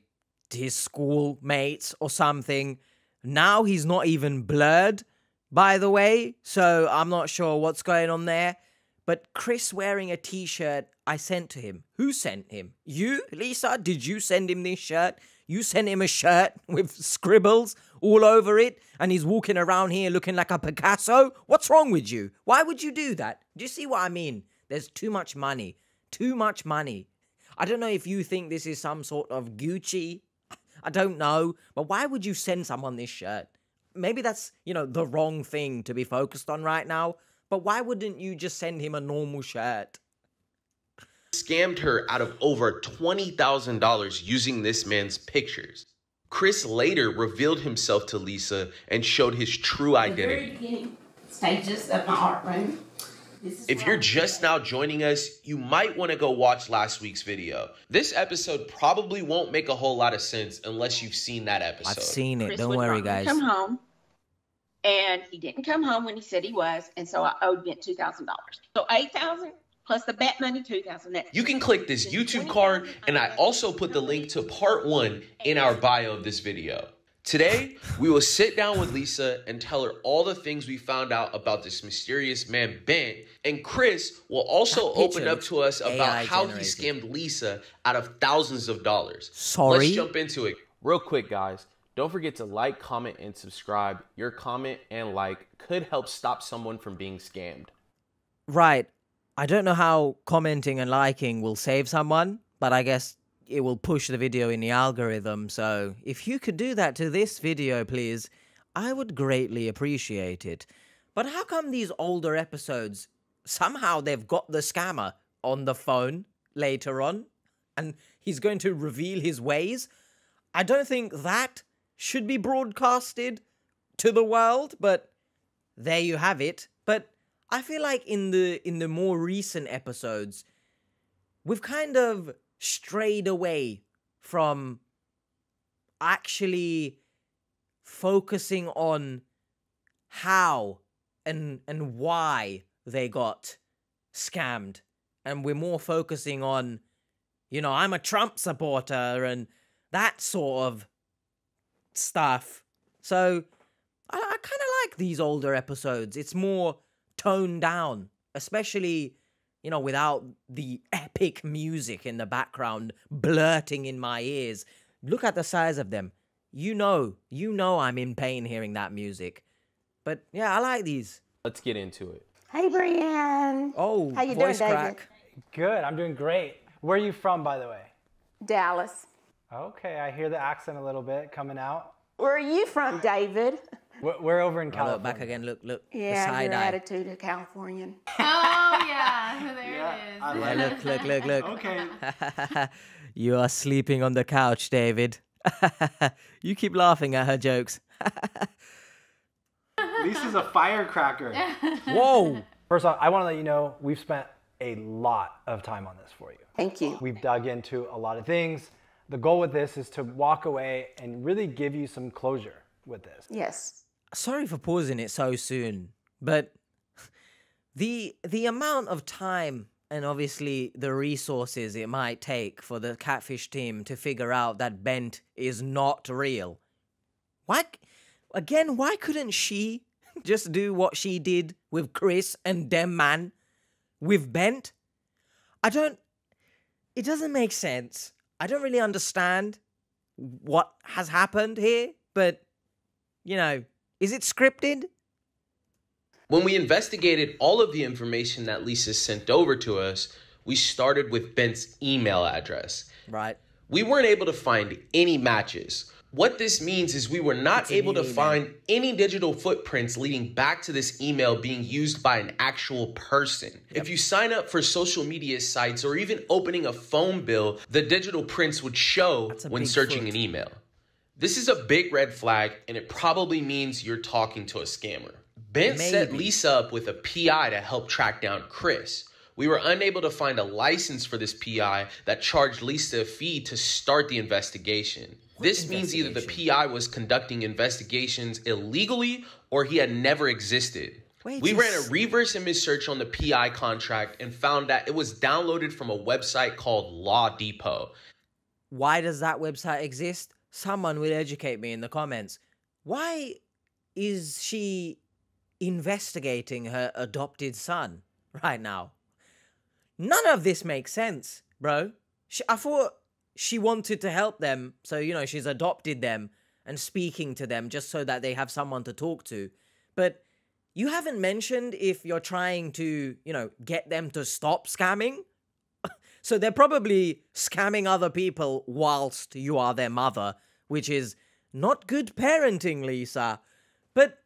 his schoolmates or something. Now he's not even blurred, by the way, so I'm not sure what's going on there. But Chris wearing a t shirt I sent to him. Who sent him? You, Lisa? Did you send him this shirt? You sent him a shirt with scribbles all over it, and he's walking around here looking like a Picasso? What's wrong with you? Why would you do that? Do you see what I mean? There's too much money. Too much money. I don't know if you think this is some sort of Gucci. I don't know. But why would you send someone this shirt? Maybe that's, you know, the wrong thing to be focused on right now. But why wouldn't you just send him a normal shirt? scammed her out of over $20,000 using this man's pictures. Chris later revealed himself to Lisa and showed his true The very identity. beginning stages of my art room. This is If you're just now joining us, you might want to go watch last week's video. This episode probably won't make a whole lot of sense unless you've seen that episode. I've seen it. Chris Don't worry, want guys. Come home, and he didn't come home when he said he was, and so I owed Bent two thousand dollars. So eight thousand plus the bet money, two thousand. You can click this YouTube card, and I also put the link to part one in our bio of this video. Today, we will sit down with Lisa and tell her all the things we found out about this mysterious man, Bent. And Chris will also open up to us about AI how he scammed Lisa out of thousands of dollars. Sorry? Let's jump into it. Real quick, guys, don't forget to like, comment, and subscribe. Your comment and like could help stop someone from being scammed. Right. I don't know how commenting and liking will save someone, but I guess it will push the video in the algorithm. So if you could do that to this video, please, I would greatly appreciate it. But how come these older episodes somehow they've got the scammer on the phone later on and he's going to reveal his ways? I don't think that should be broadcasted to the world, but there you have it. But I feel like in the in the more recent episodes, we've kind of strayed away from actually focusing on how and and why they got scammed. And we're more focusing on you know i'm a trump supporter and that sort of stuff. So i, I kind of like these older episodes. It's more toned down especially you know without the epic music in the background blurting in my ears look at the size of them you know you know i'm in pain hearing that music but yeah i like these Let's get into it. Hey, Brienne. Oh, How you voice doing, David? crack. Good. I'm doing great. Where are you from, by the way? Dallas. Okay, I hear the accent a little bit coming out. Where are you from, David? We're, we're over in California. look back again look look the Yeah, side your eye attitude of Californian. Oh yeah, there it is. I yeah, look look look look Okay. you are sleeping on the couch david you keep laughing at her jokes Lisa's a firecracker. whoa First off, I want to let you know we've spent a lot of time on this for you. Thank you. We've dug into a lot of things. The goal with this is to walk away and really give you some closure with this. Yes. Sorry for pausing it so soon, but the the amount of time and obviously the resources it might take for the catfish team to figure out that Bent is not real. Why again, why couldn't she just do what she did with Chris and Dem Man with Bent? I don't it doesn't make sense. I don't really understand what has happened here, but you know, is it scripted? When we investigated all of the information that Lisa sent over to us, we started with Bent's email address. Right. We weren't able to find any matches. What this means is we were not It's able to email. find any digital footprints leading back to this email being used by an actual person. If you sign up for social media sites or even opening a phone bill, the digital prints would show when searching foot. an email. This is a big red flag, and it probably means you're talking to a scammer. Ben set Lisa up with a PI to help track down Chris. We were unable to find a license for this PI that charged Lisa a fee to start the investigation. this means either the PI was conducting investigations illegally or he had never existed. Wait we ran a reverse image search on the PI contract and found that it was downloaded from a website called Law Depot. Why does that website exist? Someone will educate me in the comments. Why is she investigating her adopted son right now? None of this makes sense, bro. She, I thought she wanted to help them, so you know she's adopted them and speaking to them just so that they have someone to talk to. But you haven't mentioned if you're trying to, you know, get them to stop scamming. So they're probably scamming other people whilst you are their mother, which is not good parenting, Lisa. But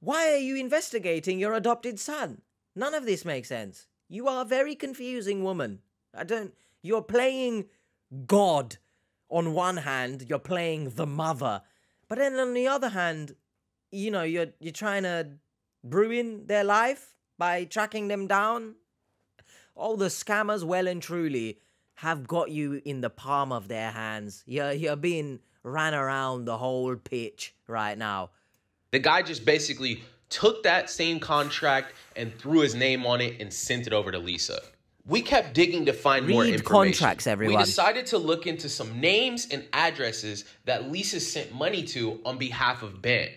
why are you investigating your adopted son? None of this makes sense. You are a very confusing woman. I don't. You're playing God on one hand, you're playing the mother. But then on the other hand, you know, you're you're trying to ruin their life by tracking them down all the scammers well and truly have got you in the palm of their hands. You're, you're being ran around the whole pitch right now. The guy just basically took that same contract and threw his name on it and sent it over to Lisa. We kept digging to find more Read information. contracts, everyone. We decided to look into some names and addresses that Lisa sent money to on behalf of Ben.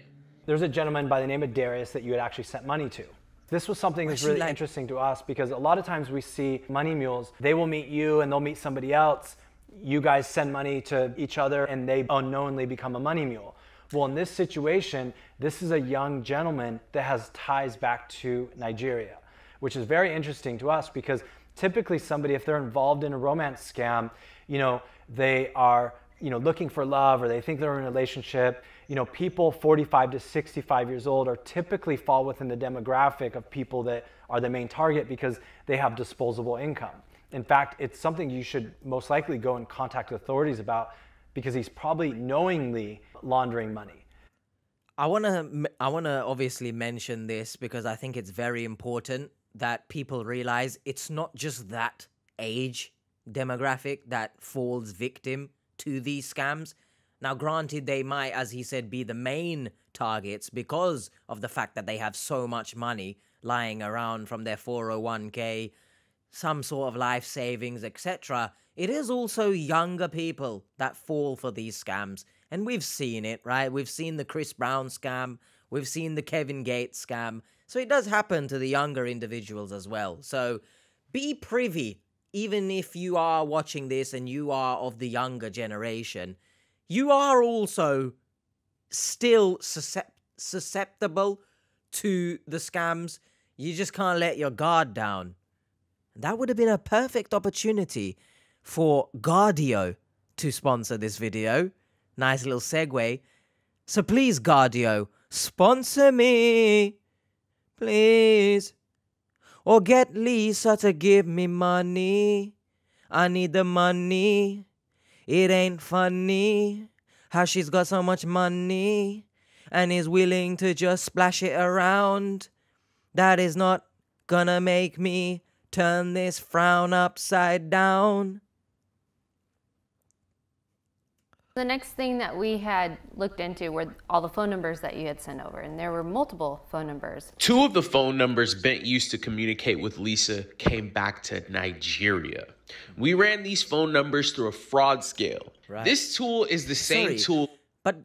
There's a gentleman by the name of Darius that you had actually sent money to. This was something that's really like- interesting to us because a lot of times we see money mules, they will meet you and they'll meet somebody else. You guys send money to each other and they unknowingly become a money mule. Well, in this situation, this is a young gentleman that has ties back to Nigeria, which is very interesting to us because typically somebody, if they're involved in a romance scam, you know, they are, you know, looking for love or they think they're in a relationship. You know, people 45 to 65 years old are typically fall within the demographic of people that are the main target because they have disposable income. In fact, it's something you should most likely go and contact authorities about because he's probably knowingly laundering money. I want to I want to obviously mention this because I think it's very important that people realize it's not just that age demographic that falls victim to these scams. Now, granted, they might, as he said, be the main targets because of the fact that they have so much money lying around from their 401k, some sort of life savings, etc. It is also younger people that fall for these scams. And we've seen it, right? We've seen the Chris Brown scam, we've seen the Kevin Gates scam. So it does happen to the younger individuals as well. So be privy, even if you are watching this and you are of the younger generation, you are also still susceptible to the scams. You just can't let your guard down. That would have been a perfect opportunity for Guardio to sponsor this video. Nice little segue. So please, Guardio, sponsor me. Please. Or get Lisa to give me money. I need the money. It ain't funny how she's got so much money and is willing to just splash it around. That is not gonna make me turn this frown upside down. The next thing that we had looked into were all the phone numbers that you had sent over, and there were multiple phone numbers. Two of the phone numbers Bent used to communicate with Lisa came back to Nigeria. We ran these phone numbers through a fraud scale. Right. This tool is the same Sorry, tool. But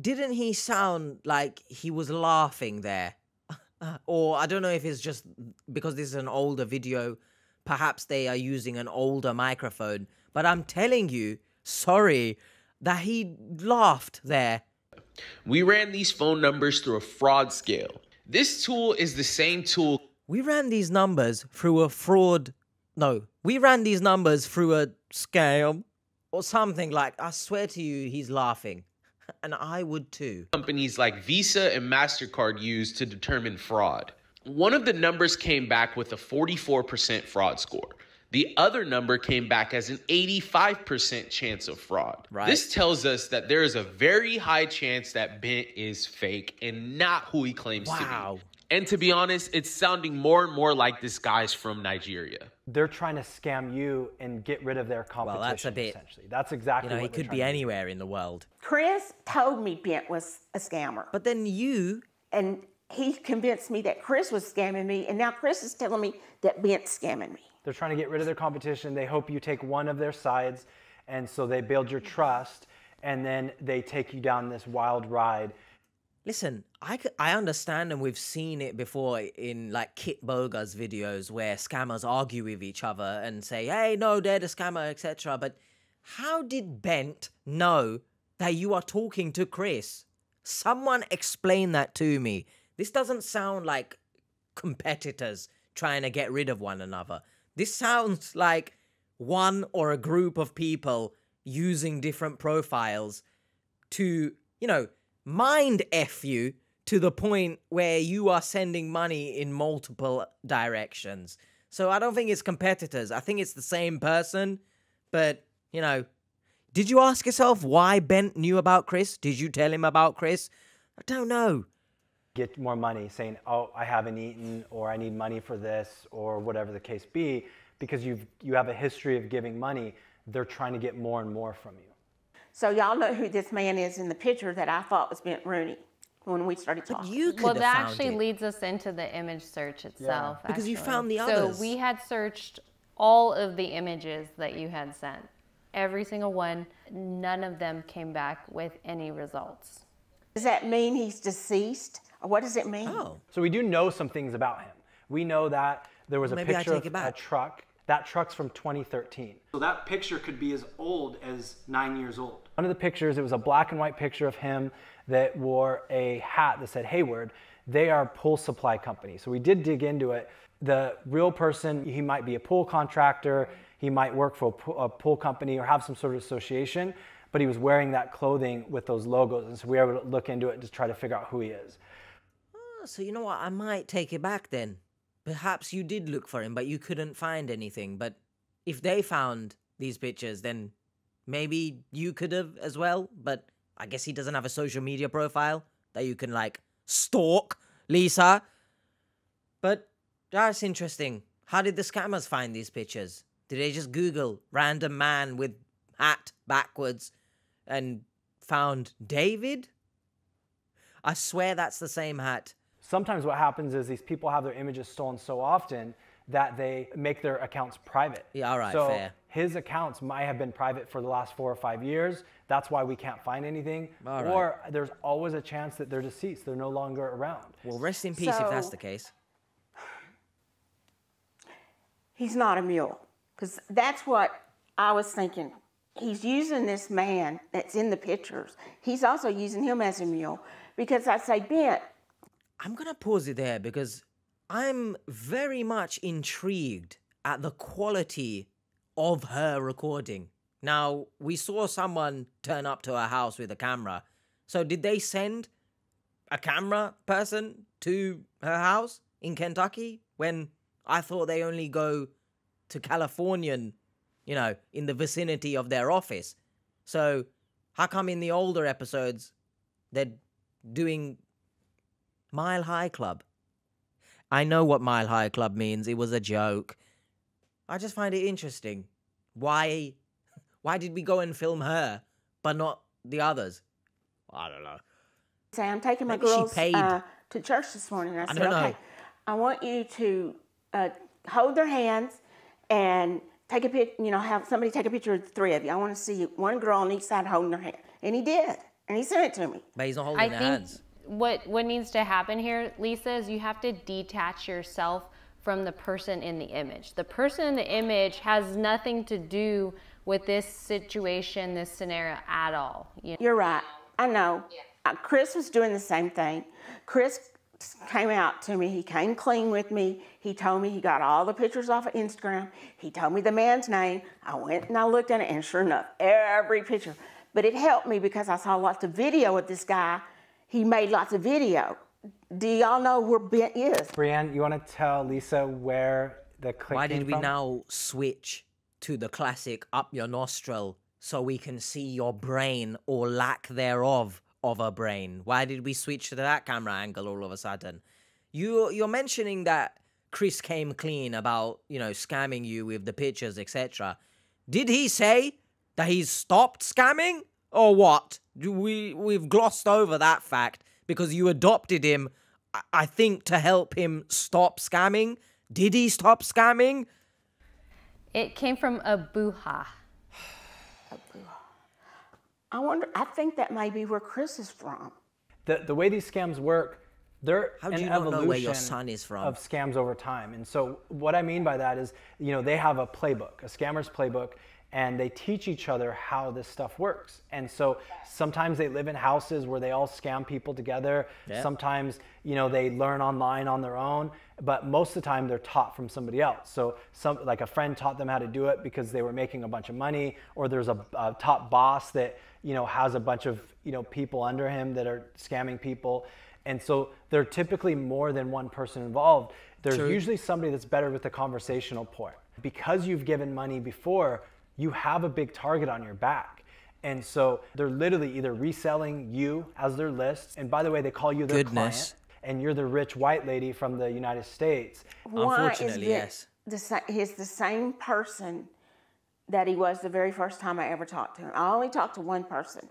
didn't he sound like he was laughing there? or I don't know if it's just because this is an older video, perhaps they are using an older microphone. But I'm telling you, sorry, that he laughed there. We ran these phone numbers through a fraud scale. This tool is the same tool. We ran these numbers through a fraud. No, we ran these numbers through a scam or something like. I swear to you, he's laughing. And I would too. Companies like Visa and MasterCard use to determine fraud. One of the numbers came back with a 44% fraud score. The other number came back as an 85% chance of fraud. Right. This tells us that there is a very high chance that Bent is fake and not who he claims Wow. to be. And to be honest, it's sounding more and more like this guy's from Nigeria. They're trying to scam you and get rid of their competition. Well, that's a bit. Essentially, that's exactly. You know, he what they're could be trying to do. anywhere in the world. Chris told me Bent was a scammer. But then you. And he convinced me that Chris was scamming me, and now Chris is telling me that Bent's scamming me. They're trying to get rid of their competition. They hope you take one of their sides, and so they build your trust, and then they take you down this wild ride. Listen, I, I understand and we've seen it before in like Kitboga's videos where scammers argue with each other and say, hey, no, they're the scammer, etc. But how did Bent know that you are talking to Chris? Someone explain that to me. This doesn't sound like competitors trying to get rid of one another. This sounds like one or a group of people using different profiles to, you know, mind F you to the point where you are sending money in multiple directions. So I don't think it's competitors. I think it's the same person, but, you know, did you ask yourself why Bent knew about Chris? Did you tell him about Chris? I don't know. Get more money, saying, "Oh, I haven't eaten," or "I need money for this," or whatever the case be, because you've you have a history of giving money. They're trying to get more and more from you. So y'all know who this man is in the picture that I thought was Bent Rooney when we started talking. But you could well, that actually leads us into the image search itself. Yeah. Because you found the others. So we had searched all of the images that you had sent, every single one. None of them came back with any results. Does that mean he's deceased? Or what does it mean? Oh. So we do know some things about him. We know that there was a Maybe I picture of a truck. That truck's from 2013. So that picture could be as old as nine years old. One of the pictures, it was a black and white picture of him that wore a hat that said Hayward. They are a pool supply company. So we did dig into it. The real person, he might be a pool contractor, he might work for a pool, company or have some sort of association, but he was wearing that clothing with those logos. And so we were able to look into it to try to figure out who he is. Oh, so you know what? I might take it back then. Perhaps you did look for him, but you couldn't find anything. But if they found these pictures, then maybe you could have as well. But I guess he doesn't have a social media profile that you can like stalk Lisa. But that's interesting. How did the scammers find these pictures? Did they just Google random man with hat backwards and found David. I swear that's the same hat. Sometimes what happens is these people have their images stolen so often that they make their accounts private. Yeah, all right, so fair. His accounts might have been private for the last four or five years. That's why we can't find anything. All or there's always a chance that they're deceased. They're no longer around. Well, rest in peace if that's the case. He's not a mule. Because that's what I was thinking. He's using this man that's in the pictures. He's also using him as a mule. Because I say, Ben, I'm going to pause it there because I'm very much intrigued at the quality of her recording. Now, we saw someone turn up to her house with a camera. So, did they send a camera person to her house in Kentucky when I thought they only go to Californian, you know, in the vicinity of their office? So, how come in the older episodes they're doing Mile High Club? I know what Mile High Club means. It was a joke. I just find it interesting. Why why did we go and film her but not the others? I don't know. say, I'm taking my Maybe she girls paid. uh, to church this morning. I, I said, don't know. okay, I want you to uh, hold their hands and take a pic. You know, have somebody take a picture of the three of you. I want to see one girl on each side holding their hand, and he did, and he sent it to me. But he's not holding I their think hands. what what needs to happen here, Lisa, is you have to detach yourself from the person in the image. The person in the image has nothing to do with this situation, this scenario at all. You You're right. I know. Uh, Chris was doing the same thing. Chris came out to me. He came clean with me. He told me he got all the pictures off of Instagram. He told me the man's name. I went and I looked at it, and sure enough, every picture. But it helped me because I saw lots of video of this guy. He made lots of video. Do y'all know where Ben is? Brienne, you want to tell Lisa where the clip Why came did we from? now switch to the classic up your nostril so we can see your brain or lack thereof of a brain? Why did we switch to that camera angle all of a sudden? You you're mentioning that Chris came clean about, you know, scamming you with the pictures, etc. Did he say that he's stopped scamming or what? Do We we've glossed over that fact because you adopted him I- I think to help him stop scamming. Did he stop scamming? It came from Abuja. I wonder. I think that might be where Chris is from. the, the way these scams work, they're How do an you not know where your evolution son is from? of scams over time. And so what I mean by that is, you know, they have a playbook, a scammer's playbook, and they teach each other how this stuff works. And so sometimes they live in houses where they all scam people together. Yeah. Sometimes, you know, they learn online on their own, but most of the time they're taught from somebody else. So some like a friend taught them how to do it because they were making a bunch of money or there's a, a top boss that, you know, has a bunch of, you know, people under him that are scamming people. And so there are typically more than one person involved. There's True. usually somebody that's better with the conversational part. Because you've given money before, you have a big target on your back. And so they're literally either reselling you as their list, and by the way, they call you their Goodness. client, and you're the rich white lady from the United States. Why Unfortunately, is yes. The, he's the same person that he was the very first time I ever talked to him. I only talked to one person.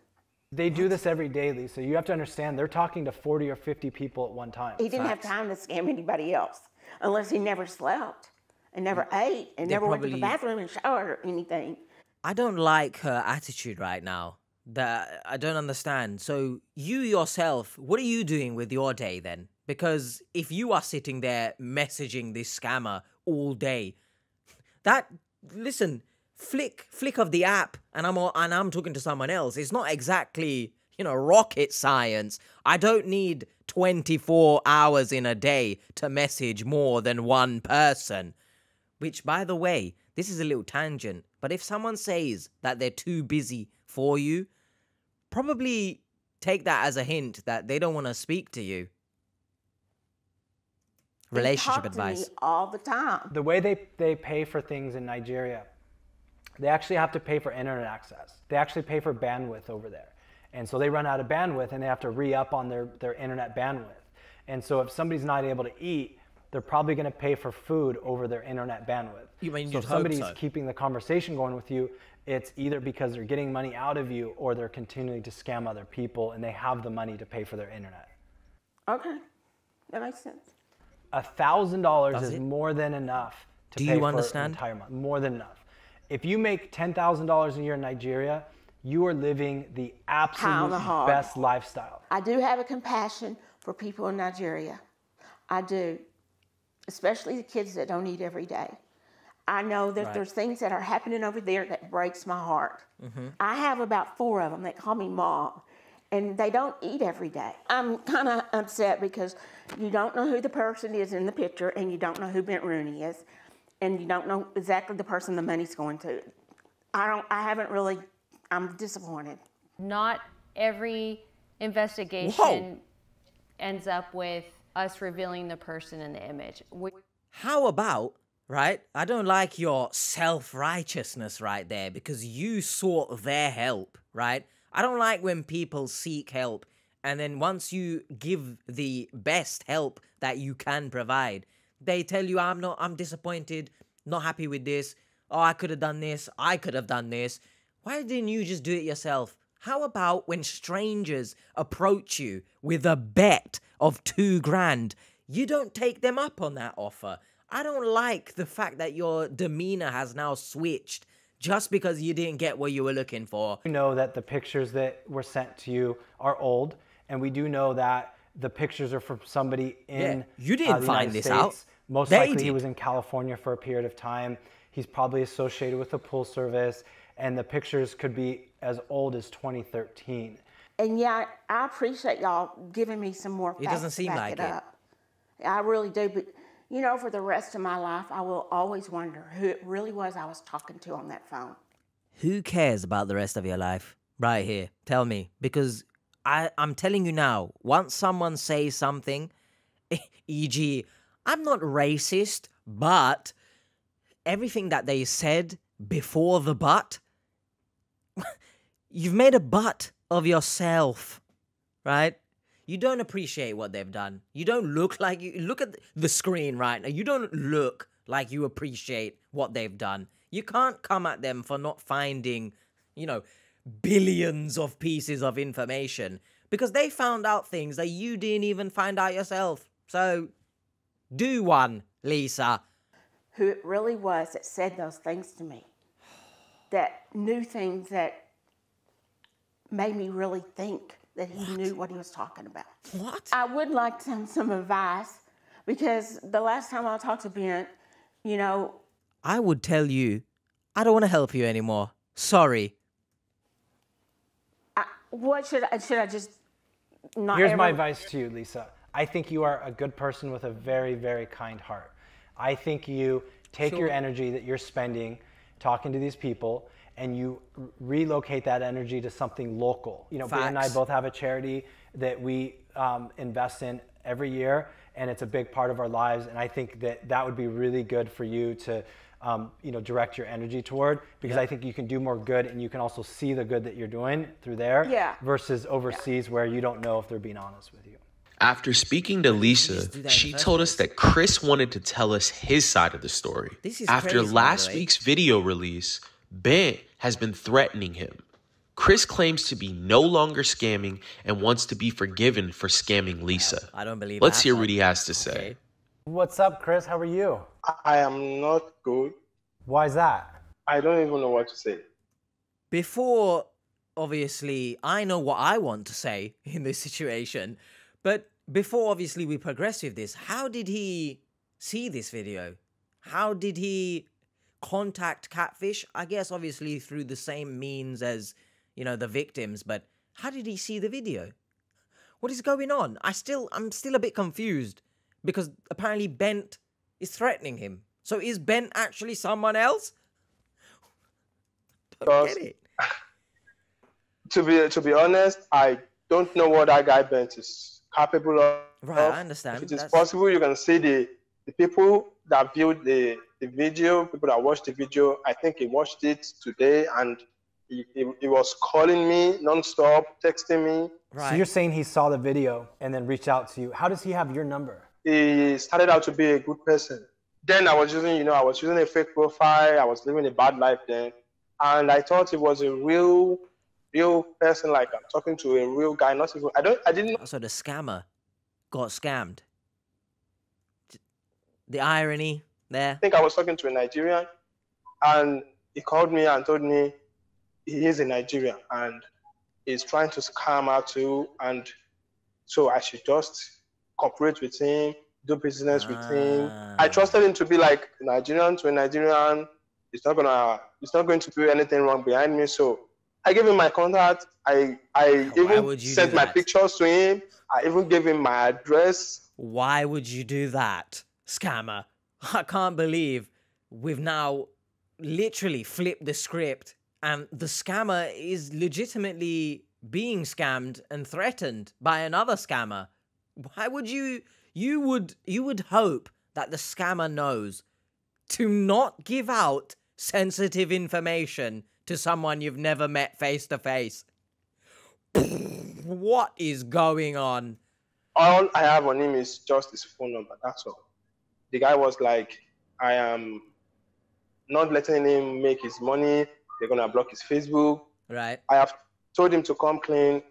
They do this every day, Lisa. You have to understand they're talking to 40 or 50 people at one time. He didn't have time to scam anybody else unless he never slept and never ate and never went to probably- the bathroom and showered or anything. I don't like her attitude right now. That I don't understand. So you yourself, what are you doing with your day then? Because if you are sitting there messaging this scammer all day, that listen, flick flick of the app, and I'm all, and I'm talking to someone else. It's not exactly you know rocket science. I don't need 24 hours in a day to message more than one person. Which, by the way, this is a little tangent, but if someone says that they're too busy for you, probably take that as a hint that they don't want to speak to you. He Relationship talked to me advice. all the time. The way they, they pay for things in Nigeria, they actually have to pay for internet access. They actually pay for bandwidth over there. And so they run out of bandwidth and they have to re up on their, their internet bandwidth. And so if somebody's not able to eat, they're probably going to pay for food over their internet bandwidth. You mean so if somebody's so. keeping the conversation going with you, it's either because they're getting money out of you or they're continuing to scam other people and they have the money to pay for their internet. Okay, that makes sense. A thousand dollars is it? more than enough to Do pay you for understand? an entire month. More than enough. If you make ten thousand dollars a year in Nigeria, you are living the absolute hard. best lifestyle. I do have a compassion for people in Nigeria. I do, especially the kids that don't eat every day. I know that Right. there's things that are happening over there that breaks my heart. Mm-hmm. I have about four of them that call me mom, and they don't eat every day. I'm kind of upset because you don't know who the person is in the picture, and you don't know who Bent Rooney is, and you don't know exactly the person the money's going to. I don't. I haven't really. I'm disappointed. Not every investigation ends up with us revealing the person in the image. We- How about, right? I don't like your self righteousness right there because you sought their help, right? I don't like when people seek help and then once you give the best help that you can provide, they tell you, I'm not, I'm disappointed, not happy with this. Oh, I could have done this. I could have done this. Why didn't you just do it yourself? How about when strangers approach you with a bet of two grand, you don't take them up on that offer? I don't like the fact that your demeanor has now switched just because you didn't get what you were looking for. We know that the pictures that were sent to you are old, and we do know that the pictures are from somebody in Yeah, you didn't uh, the find United this out. States. Most They likely, he was in California for a period of time. He's probably associated with the pool service, and the pictures could be as old as 2013. And yeah, I appreciate y'all giving me some more It doesn't to seem back like it, it. up. I really do, but you know, for the rest of my life, I will always wonder who it really was I was talking to on that phone. Who cares about the rest of your life? Right here. Tell me. Because I, I'm telling you now, once someone says something, e.g., I'm not racist, but everything that they said before the but, you've made a butt of yourself, right? You don't appreciate what they've done. You don't look like you look at the screen right now. You don't look like you appreciate what they've done. You can't come at them for not finding, you know, billions of pieces of information because they found out things that you didn't even find out yourself. So do one, Lisa. Who it really was that said those things to me, that knew things that made me really think that he knew what he was talking about. What? I would like some some advice because the last time I talked to Ben, you know, I would tell you, I don't want to help you anymore. Sorry. I, what should I should I just not Here's my advice to you, Lisa. I think you are a good person with a very, very kind heart. I think you take your energy that you're spending talking to these people and you relocate that energy to something local. You know, Ben and I both have a charity that we um, invest in every year, and it's a big part of our lives. And I think that that would be really good for you to, um, you know, direct your energy toward because Yeah. I think you can do more good, and you can also see the good that you're doing through there Yeah. versus overseas where you don't know if they're being honest with you. After speaking to Lisa, she told us that Chris wanted to tell us his side of the story. This is After crazy, last way. week's video release, Ben has been threatening him. Chris claims to be no longer scamming and wants to be forgiven for scamming Lisa. I don't believe Let's that, hear what he has to say. What's up, Chris? How are you? I am not good. Why is that? I don't even know what to say. Before, obviously, I know what I want to say in this situation, but before, obviously, we progress with this, how did he see this video? How did he contact Catfish? I guess, obviously, through the same means as, you know, the victims, but how did he see the video? What is going on? I still, I'm still a bit confused because apparently Bent is threatening him. So is Bent actually someone else? Don't Because get it. to be to be honest, I don't know what that guy Bent is capable of. Right, I understand. If it is That's- possible, you can see the the people that viewed the the video, people that watched the video. I think he watched it today, and he, he, he was calling me nonstop, texting me. So you're saying he saw the video and then reached out to you. How does he have your number? he started out to be a good person. Then I was using, you know, I was using a fake profile. I was living a bad life then, and I thought it was a real, real person. Like I'm talking to a real guy. Not even. I don't. I didn't. So the scammer got scammed. The irony there. I think I was talking to a Nigerian, and he called me and told me he is a Nigerian and he's trying to scam her too. And so I should just cooperate with him, do business with him. I Ah. trusted him to be like Nigerian to a Nigerian. He's not gonna. He's not going to do anything wrong behind me. So I gave him my contact. I I even would you sent my pictures to him. I even gave him my address. Why would you do that, scammer? I can't believe we've now literally flipped the script and the scammer is legitimately being scammed and threatened by another scammer. Why would you you would you would hope that the scammer knows to not give out sensitive information to someone you've never met face to face. What is going on? all I have on him is just his phone number. That's all. The guy was like, I am not letting him make his money. They're gonna block his Facebook. Right. I have told him to come clean,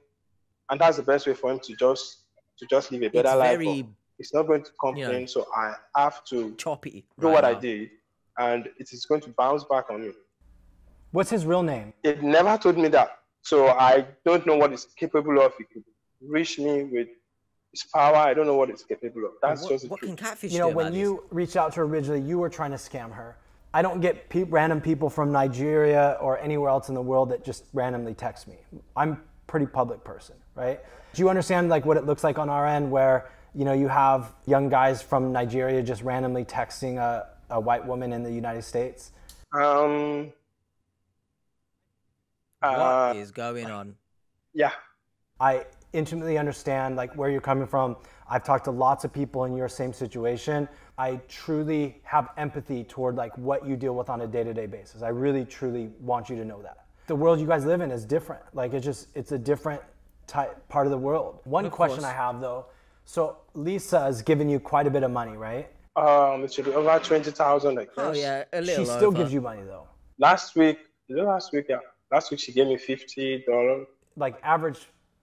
and that's the best way for him to just to just live a better It's life. very, but It's not going to come you know, clean, so I have to choppy. do right what I did, and it is going to bounce back on me. What's his real name? It never told me that, so I don't know what it's capable of. It could reach me with his power. I don't know what it's capable of. That's what, just the what truth. can catfish You know, do when about you reached out to her originally, you were trying to scam her. I don't get pe- random people from Nigeria or anywhere else in the world that just randomly text me. I'm a pretty public person, right? Do you understand like what it looks like on our end where, you know, you have young guys from Nigeria just randomly texting a, a white woman in the United States? Um. This? Uh, What is going on? yeah. I intimately understand like where you're coming from. I've talked to lots of people in your same situation. I truly have empathy toward like what you deal with on a day-to-day basis. I really truly want you to know that. The world you guys live in is different. Like it's just it's a different type part of the world. One Of question course. I have though. So Lisa has given you quite a bit of money, right? Um, it should be over twenty thousand. I guess. Oh yeah, a She still over. gives you money though. Last week, last week? Yeah. Last week she gave me fifty dollars. Like average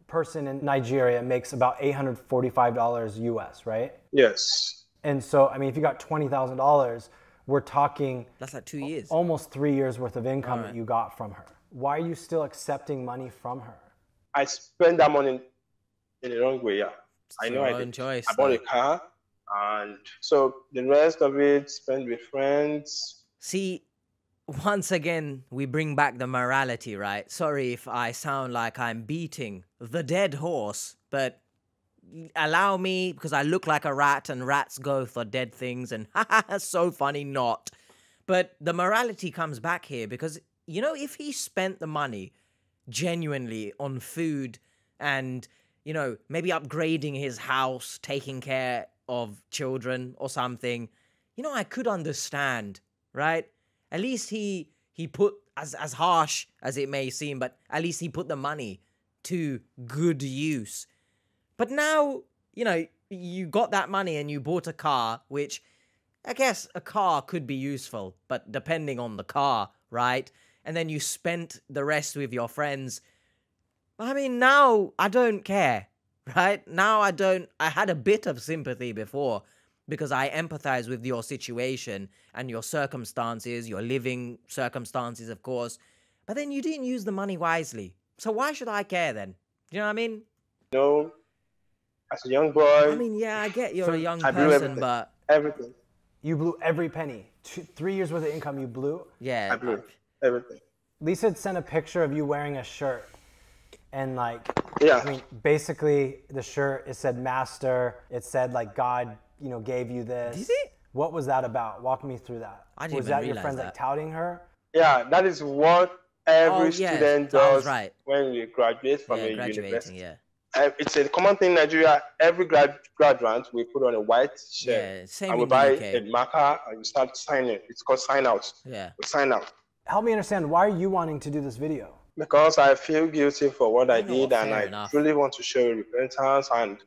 person in Nigeria makes about $845 US, right? Yes. And so, I mean, if you got twenty thousand dollars, we're talking That's like two years. almost three years worth of income Alright. that you got from her. Why are you still accepting money from her? I spent that money in the wrong way. Yeah. I know I own did. choice, I bought a car, and so the rest of it spent with friends. See, once again, we bring back the morality, right? Sorry if I sound like I'm beating the dead horse, but allow me because I look like a rat and rats go for dead things and so funny not. But the morality comes back here because you know if he spent the money genuinely on food and you know maybe upgrading his house, taking care of children or something, you know I could understand, right? At least he he put as as harsh as it may seem, but at least he put the money to good use. But now, you know, you got that money and you bought a car, which I guess a car could be useful, but depending on the car, right? And then you spent the rest with your friends. I mean, now I don't care, right? Now I don't. I had a bit of sympathy before because I empathize with your situation and your circumstances, your living circumstances, of course. But then you didn't use the money wisely. So why should I care then? Do you know what I mean? No. as a young boy. I mean, yeah, I get you're So a young I person, everything. but everything. You blew every penny. Two, three years worth of income you blew. yeah, I blew everything. Lisa had sent a picture of you wearing a shirt, and like, Yeah. I mean, basically the shirt it said master. It said like God, you know, gave you this. Did it? What was that about? Walk me through that. I didn't was even that your realize friends like touting her? Yeah, that is what every Oh, yeah, student that was does right. when you graduate from yeah, a graduating, university. yeah. Uh, it's a common thing in Nigeria. Every grad graduate we put on a white shirt Yeah, same and we in the buy UK. a marker and we start signing. It's called sign out. Yeah. We sign out Help me understand. Why are you wanting to do this video? because I feel guilty for what I know did and fair I enough. really want to show repentance and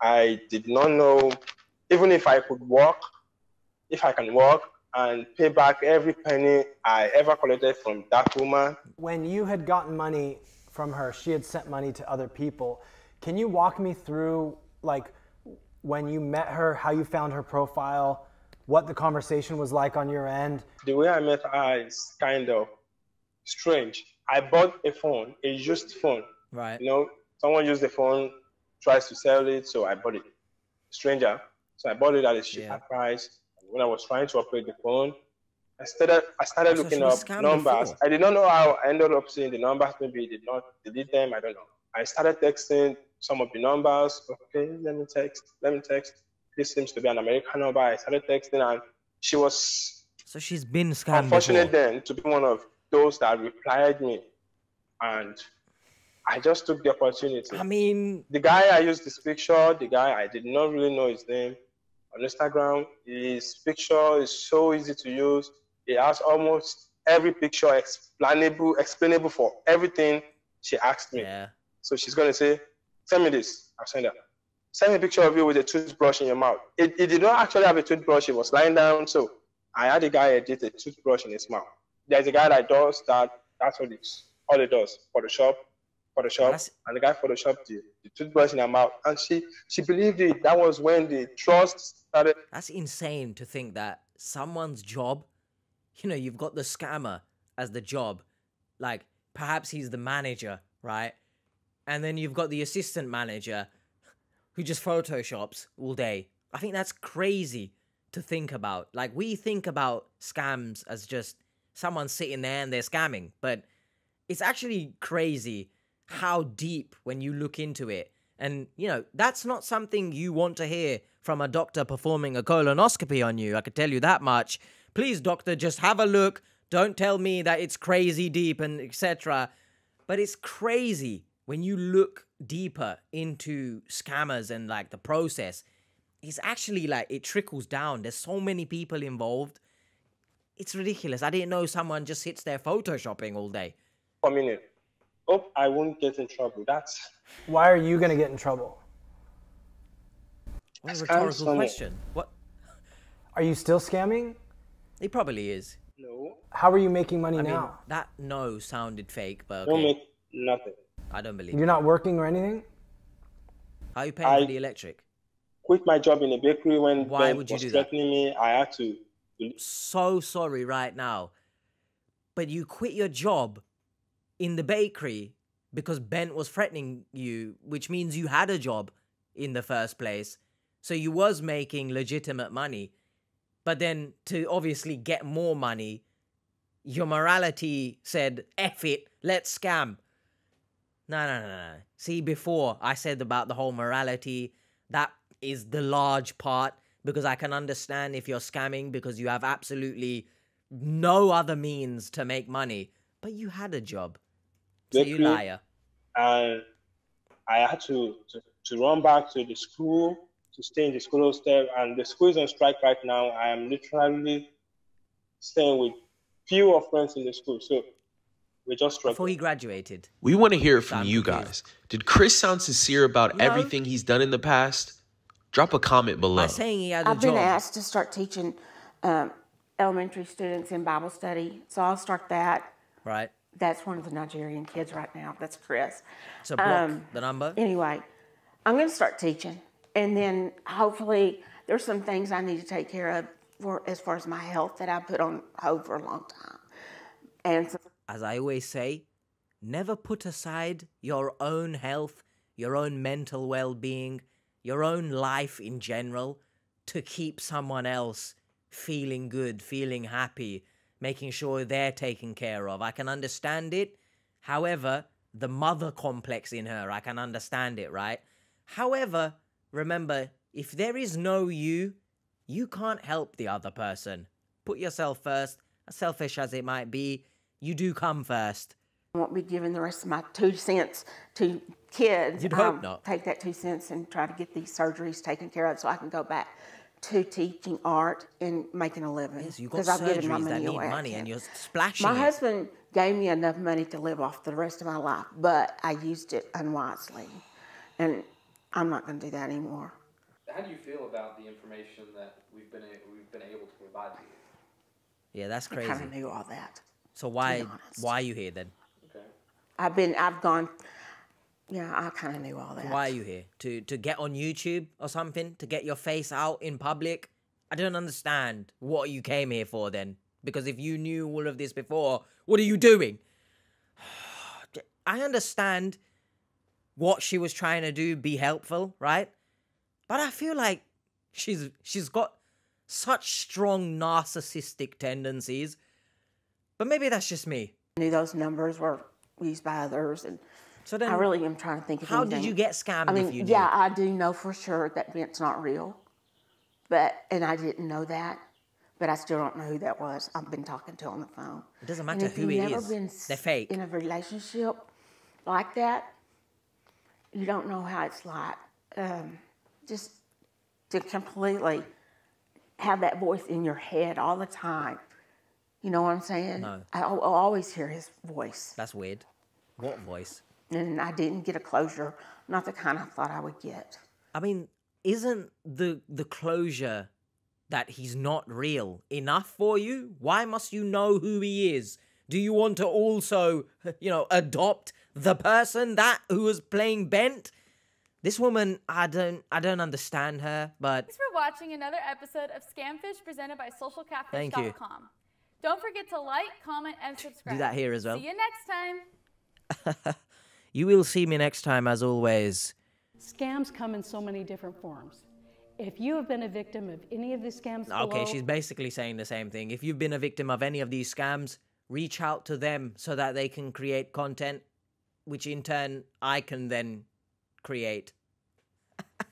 I did not know even if I could work, if I can work and pay back every penny I ever collected from that woman. When you had gotten money from her, she had sent money to other people. Can you walk me through like when you met her, how you found her profile, what the conversation was like on your end? The way I met her is kind of strange. I bought a phone, a used phone. Right. You know, someone used the phone, tries to sell it, so I bought it. Stranger. So I bought it at a cheaper yeah. price. When I was trying to operate the phone, I started I started looking up numbers. Before. I did not know how I ended up seeing the numbers. Maybe I did not delete them. I don't know. I started texting some of the numbers. Okay, let me text. Let me text. This seems to be an American number. I started texting, and she was. So she's been scammed. Unfortunate before. then to be one of those that replied me, and I just took the opportunity. I mean, the guy I used this picture, the guy I did not really know his name on Instagram. His picture is so easy to use. He has almost every picture explainable, explainable for everything she asked me. Yeah. So she's gonna say, "Send me this." I'll send her. Send me a picture of you with a toothbrush in your mouth. It, it did not actually have a toothbrush. It was lying down. So I had a guy edit a toothbrush in his mouth. There's a guy that does that. That's what it's all it does. Photoshop, Photoshop, that's... and the guy photoshopped the, the toothbrush in her mouth, and she she believed it. That was when the trust started. That's insane to think that someone's job, you know, you've got the scammer as the job, like perhaps he's the manager, right? And then you've got the assistant manager who just photoshops all day. I think that's crazy to think about. Like we think about scams as just someone sitting there and they're scamming, but it's actually crazy how deep when you look into it. And, you know, that's not something you want to hear from a doctor performing a colonoscopy on you. I could tell you that much. Please, doctor, just have a look. Don't tell me that it's crazy deep and etc. But it's crazy when you look deeper into scammers and like the process. It's actually like it trickles down. There's so many people involved. It's ridiculous. I didn't know someone just sits there photoshopping all day. A minute hope I won't get in trouble. That's why are you going to get in trouble? What a rhetorical question. What? Are you still scamming? He probably is. No. How are you making money I now? Mean, that no sounded fake, but okay. Don't make nothing. I don't believe. You're not working or anything. How are you paying I for the electric? Quit my job in a bakery when Why ben would you was do threatening that? me. I had to. So sorry right now, but you quit your job in the bakery because Bent was threatening you, which means you had a job in the first place. So you was making legitimate money. But then to obviously get more money, your morality said, F it, let's scam. No, no, no, no. See, before I said about the whole morality, that is the large part because I can understand if you're scamming because you have absolutely no other means to make money, but you had a job. So you liar. And I had to, to, to run back to the school to stay in the school hostel. And the school is on strike right now. I am literally staying with few of friends in the school. So we just struggling. Before he graduated. We want to hear from you guys. Did Chris sound sincere about no. everything he's done in the past? Drop a comment below. By saying he had a I've job. been asked to start teaching um, elementary students in Bible study, so I'll start that. Right that's one of the Nigerian kids right now. That's Chris. So block um, the number. Anyway, I'm going to start teaching, and then hopefully there's some things I need to take care of for as far as my health that I put on hold for a long time. And so, as I always say, never put aside your own health, your own mental well-being, your own life in general to keep someone else feeling good, feeling happy, making sure they're taken care of. I can understand it. However, the mother complex in her, I can understand it, right? However, remember, if there is no you, you can't help the other person. Put yourself first, as selfish as it might be, you do come first. I won't be giving the rest of my two cents to kids. You'd hope um, not. Take that two cents and try to get these surgeries taken care of so I can go back to teaching art and making a living. Yes, you've got surgeries my money that need away. money and you're splashing My it. husband gave me enough money to live off the rest of my life, but I used it unwisely. And I'm not going to do that anymore. how do you feel about the information that we've been a, we've been able to provide you? Yeah, that's crazy. I crazy. kind of knew all that. So why why are you here then? Okay. I've been, I've gone, yeah, I kind of knew all that. Why are you here? To to get on YouTube or something? To get your face out in public? I don't understand what you came here for then. Because if you knew all of this before, what are you doing? I understand what she was trying to do, be helpful, right? But I feel like she's she's got such strong narcissistic tendencies. But maybe that's just me. I knew those numbers were used by others, and So then I really am trying to think of how did you get scammed I mean, if you yeah, I do know for sure that Vince not real, but and I didn't know that, but I still don't know who that was. I've been talking to on the phone. It doesn't matter if who it is. Been They're fake. In a relationship like that, you don't know how it's like. Um, just to completely have that voice in your head all the time. You know what I'm saying? No. I, I'll always hear his voice, That's weird. What voice? And I didn't get a closure. Not the kind I thought I would get. I mean, isn't the the closure that he's not real enough for you? Why must you know who he is? Do you want to also, you know, adopt the person that who was playing Bent? This woman, I don't I don't understand her, but Thanks for watching another episode of Scamfish presented by Thank you. SocialCatfish.com. Don't forget to like, comment, and subscribe. Do that here as well. See you next time. you will see me next time as always. Scams come in so many different forms. If you have been a victim of any of these scams Okay, she's basically saying the same thing. If you've been a victim of any of these scams, reach out to them so that they can create content, which in turn I can then create.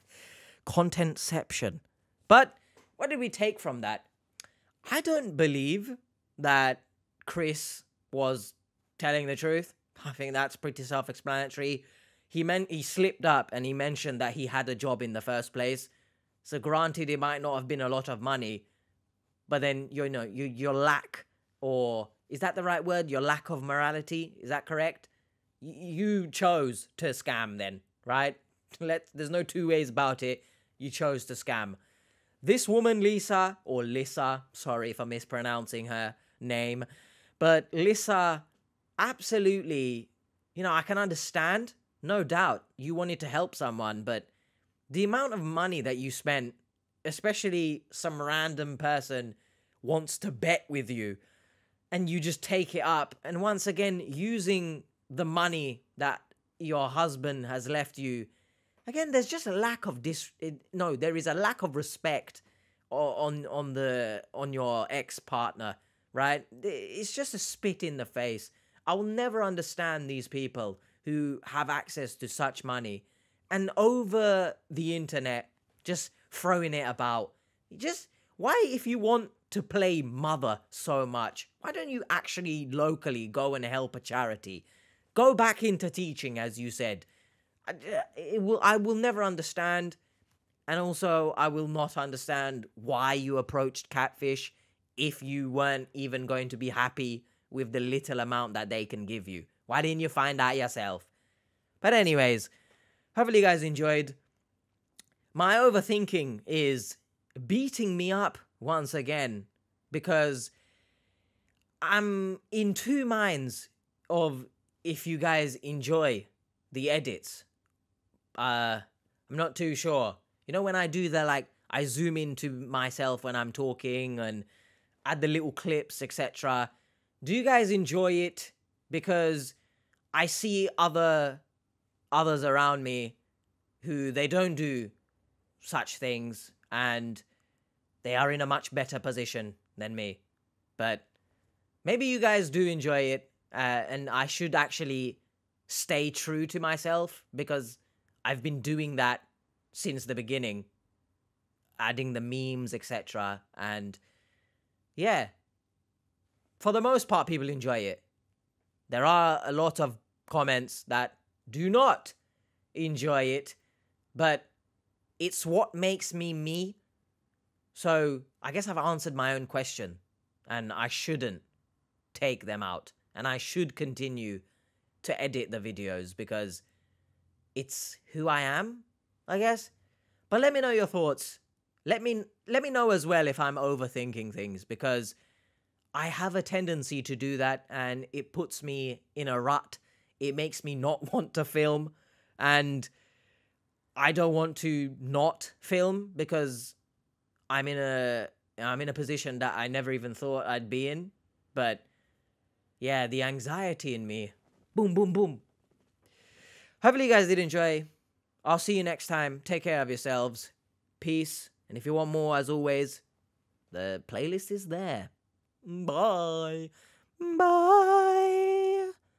Contentception. But what did we take from that? I don't believe that Chris was telling the truth. I think that's pretty self-explanatory. He meant he slipped up and he mentioned that he had a job in the first place. So granted, it might not have been a lot of money, but then you know you your lack or is that the right word? Your lack of morality is that correct? Y- you chose to scam then, right? Let there's no two ways about it. You chose to scam. This woman, Lisa, or Lissa, sorry for mispronouncing her name, but Lissa, absolutely, you know, I can understand, no doubt, you wanted to help someone, but the amount of money that you spent, especially some random person wants to bet with you, and you just take it up, and once again, using the money that your husband has left you again there's just a lack of dis no there is a lack of respect on on the on your ex partner right? It's just a spit in the face i will never understand these people who have access to such money and over the internet just throwing it about just why if you want to play mother so much why don't you actually locally go and help a charity go back into teaching as you said I, it will, I will never understand. And also, I will not understand why you approached Catfish if you weren't even going to be happy with the little amount that they can give you. Why didn't you find out yourself? But, anyways, hopefully, you guys enjoyed. My overthinking is beating me up once again because I'm in two minds of if you guys enjoy the edits. Uh, I'm not too sure. You know, when I do the like, I zoom into myself when I'm talking and add the little clips, etc. Do you guys enjoy it? Because I see other others around me who they don't do such things and they are in a much better position than me. But maybe you guys do enjoy it, uh, and I should actually stay true to myself because I've been doing that since the beginning, adding the memes, etc. And yeah, for the most part, people enjoy it. There are a lot of comments that do not enjoy it, but it's what makes me me. So I guess I've answered my own question, and I shouldn't take them out, and I should continue to edit the videos because it's who I am, I guess. But let me know your thoughts. Let me let me know as well if I'm overthinking things because I have a tendency to do that and it puts me in a rut. It makes me not want to film and I don't want to not film because I'm in a I'm in a position that I never even thought I'd be in. But yeah, the anxiety in me. Boom boom boom. Hopefully you guys did enjoy. I'll see you next time. Take care of yourselves. Peace. And if you want more, as always, the playlist is there. Bye. Bye.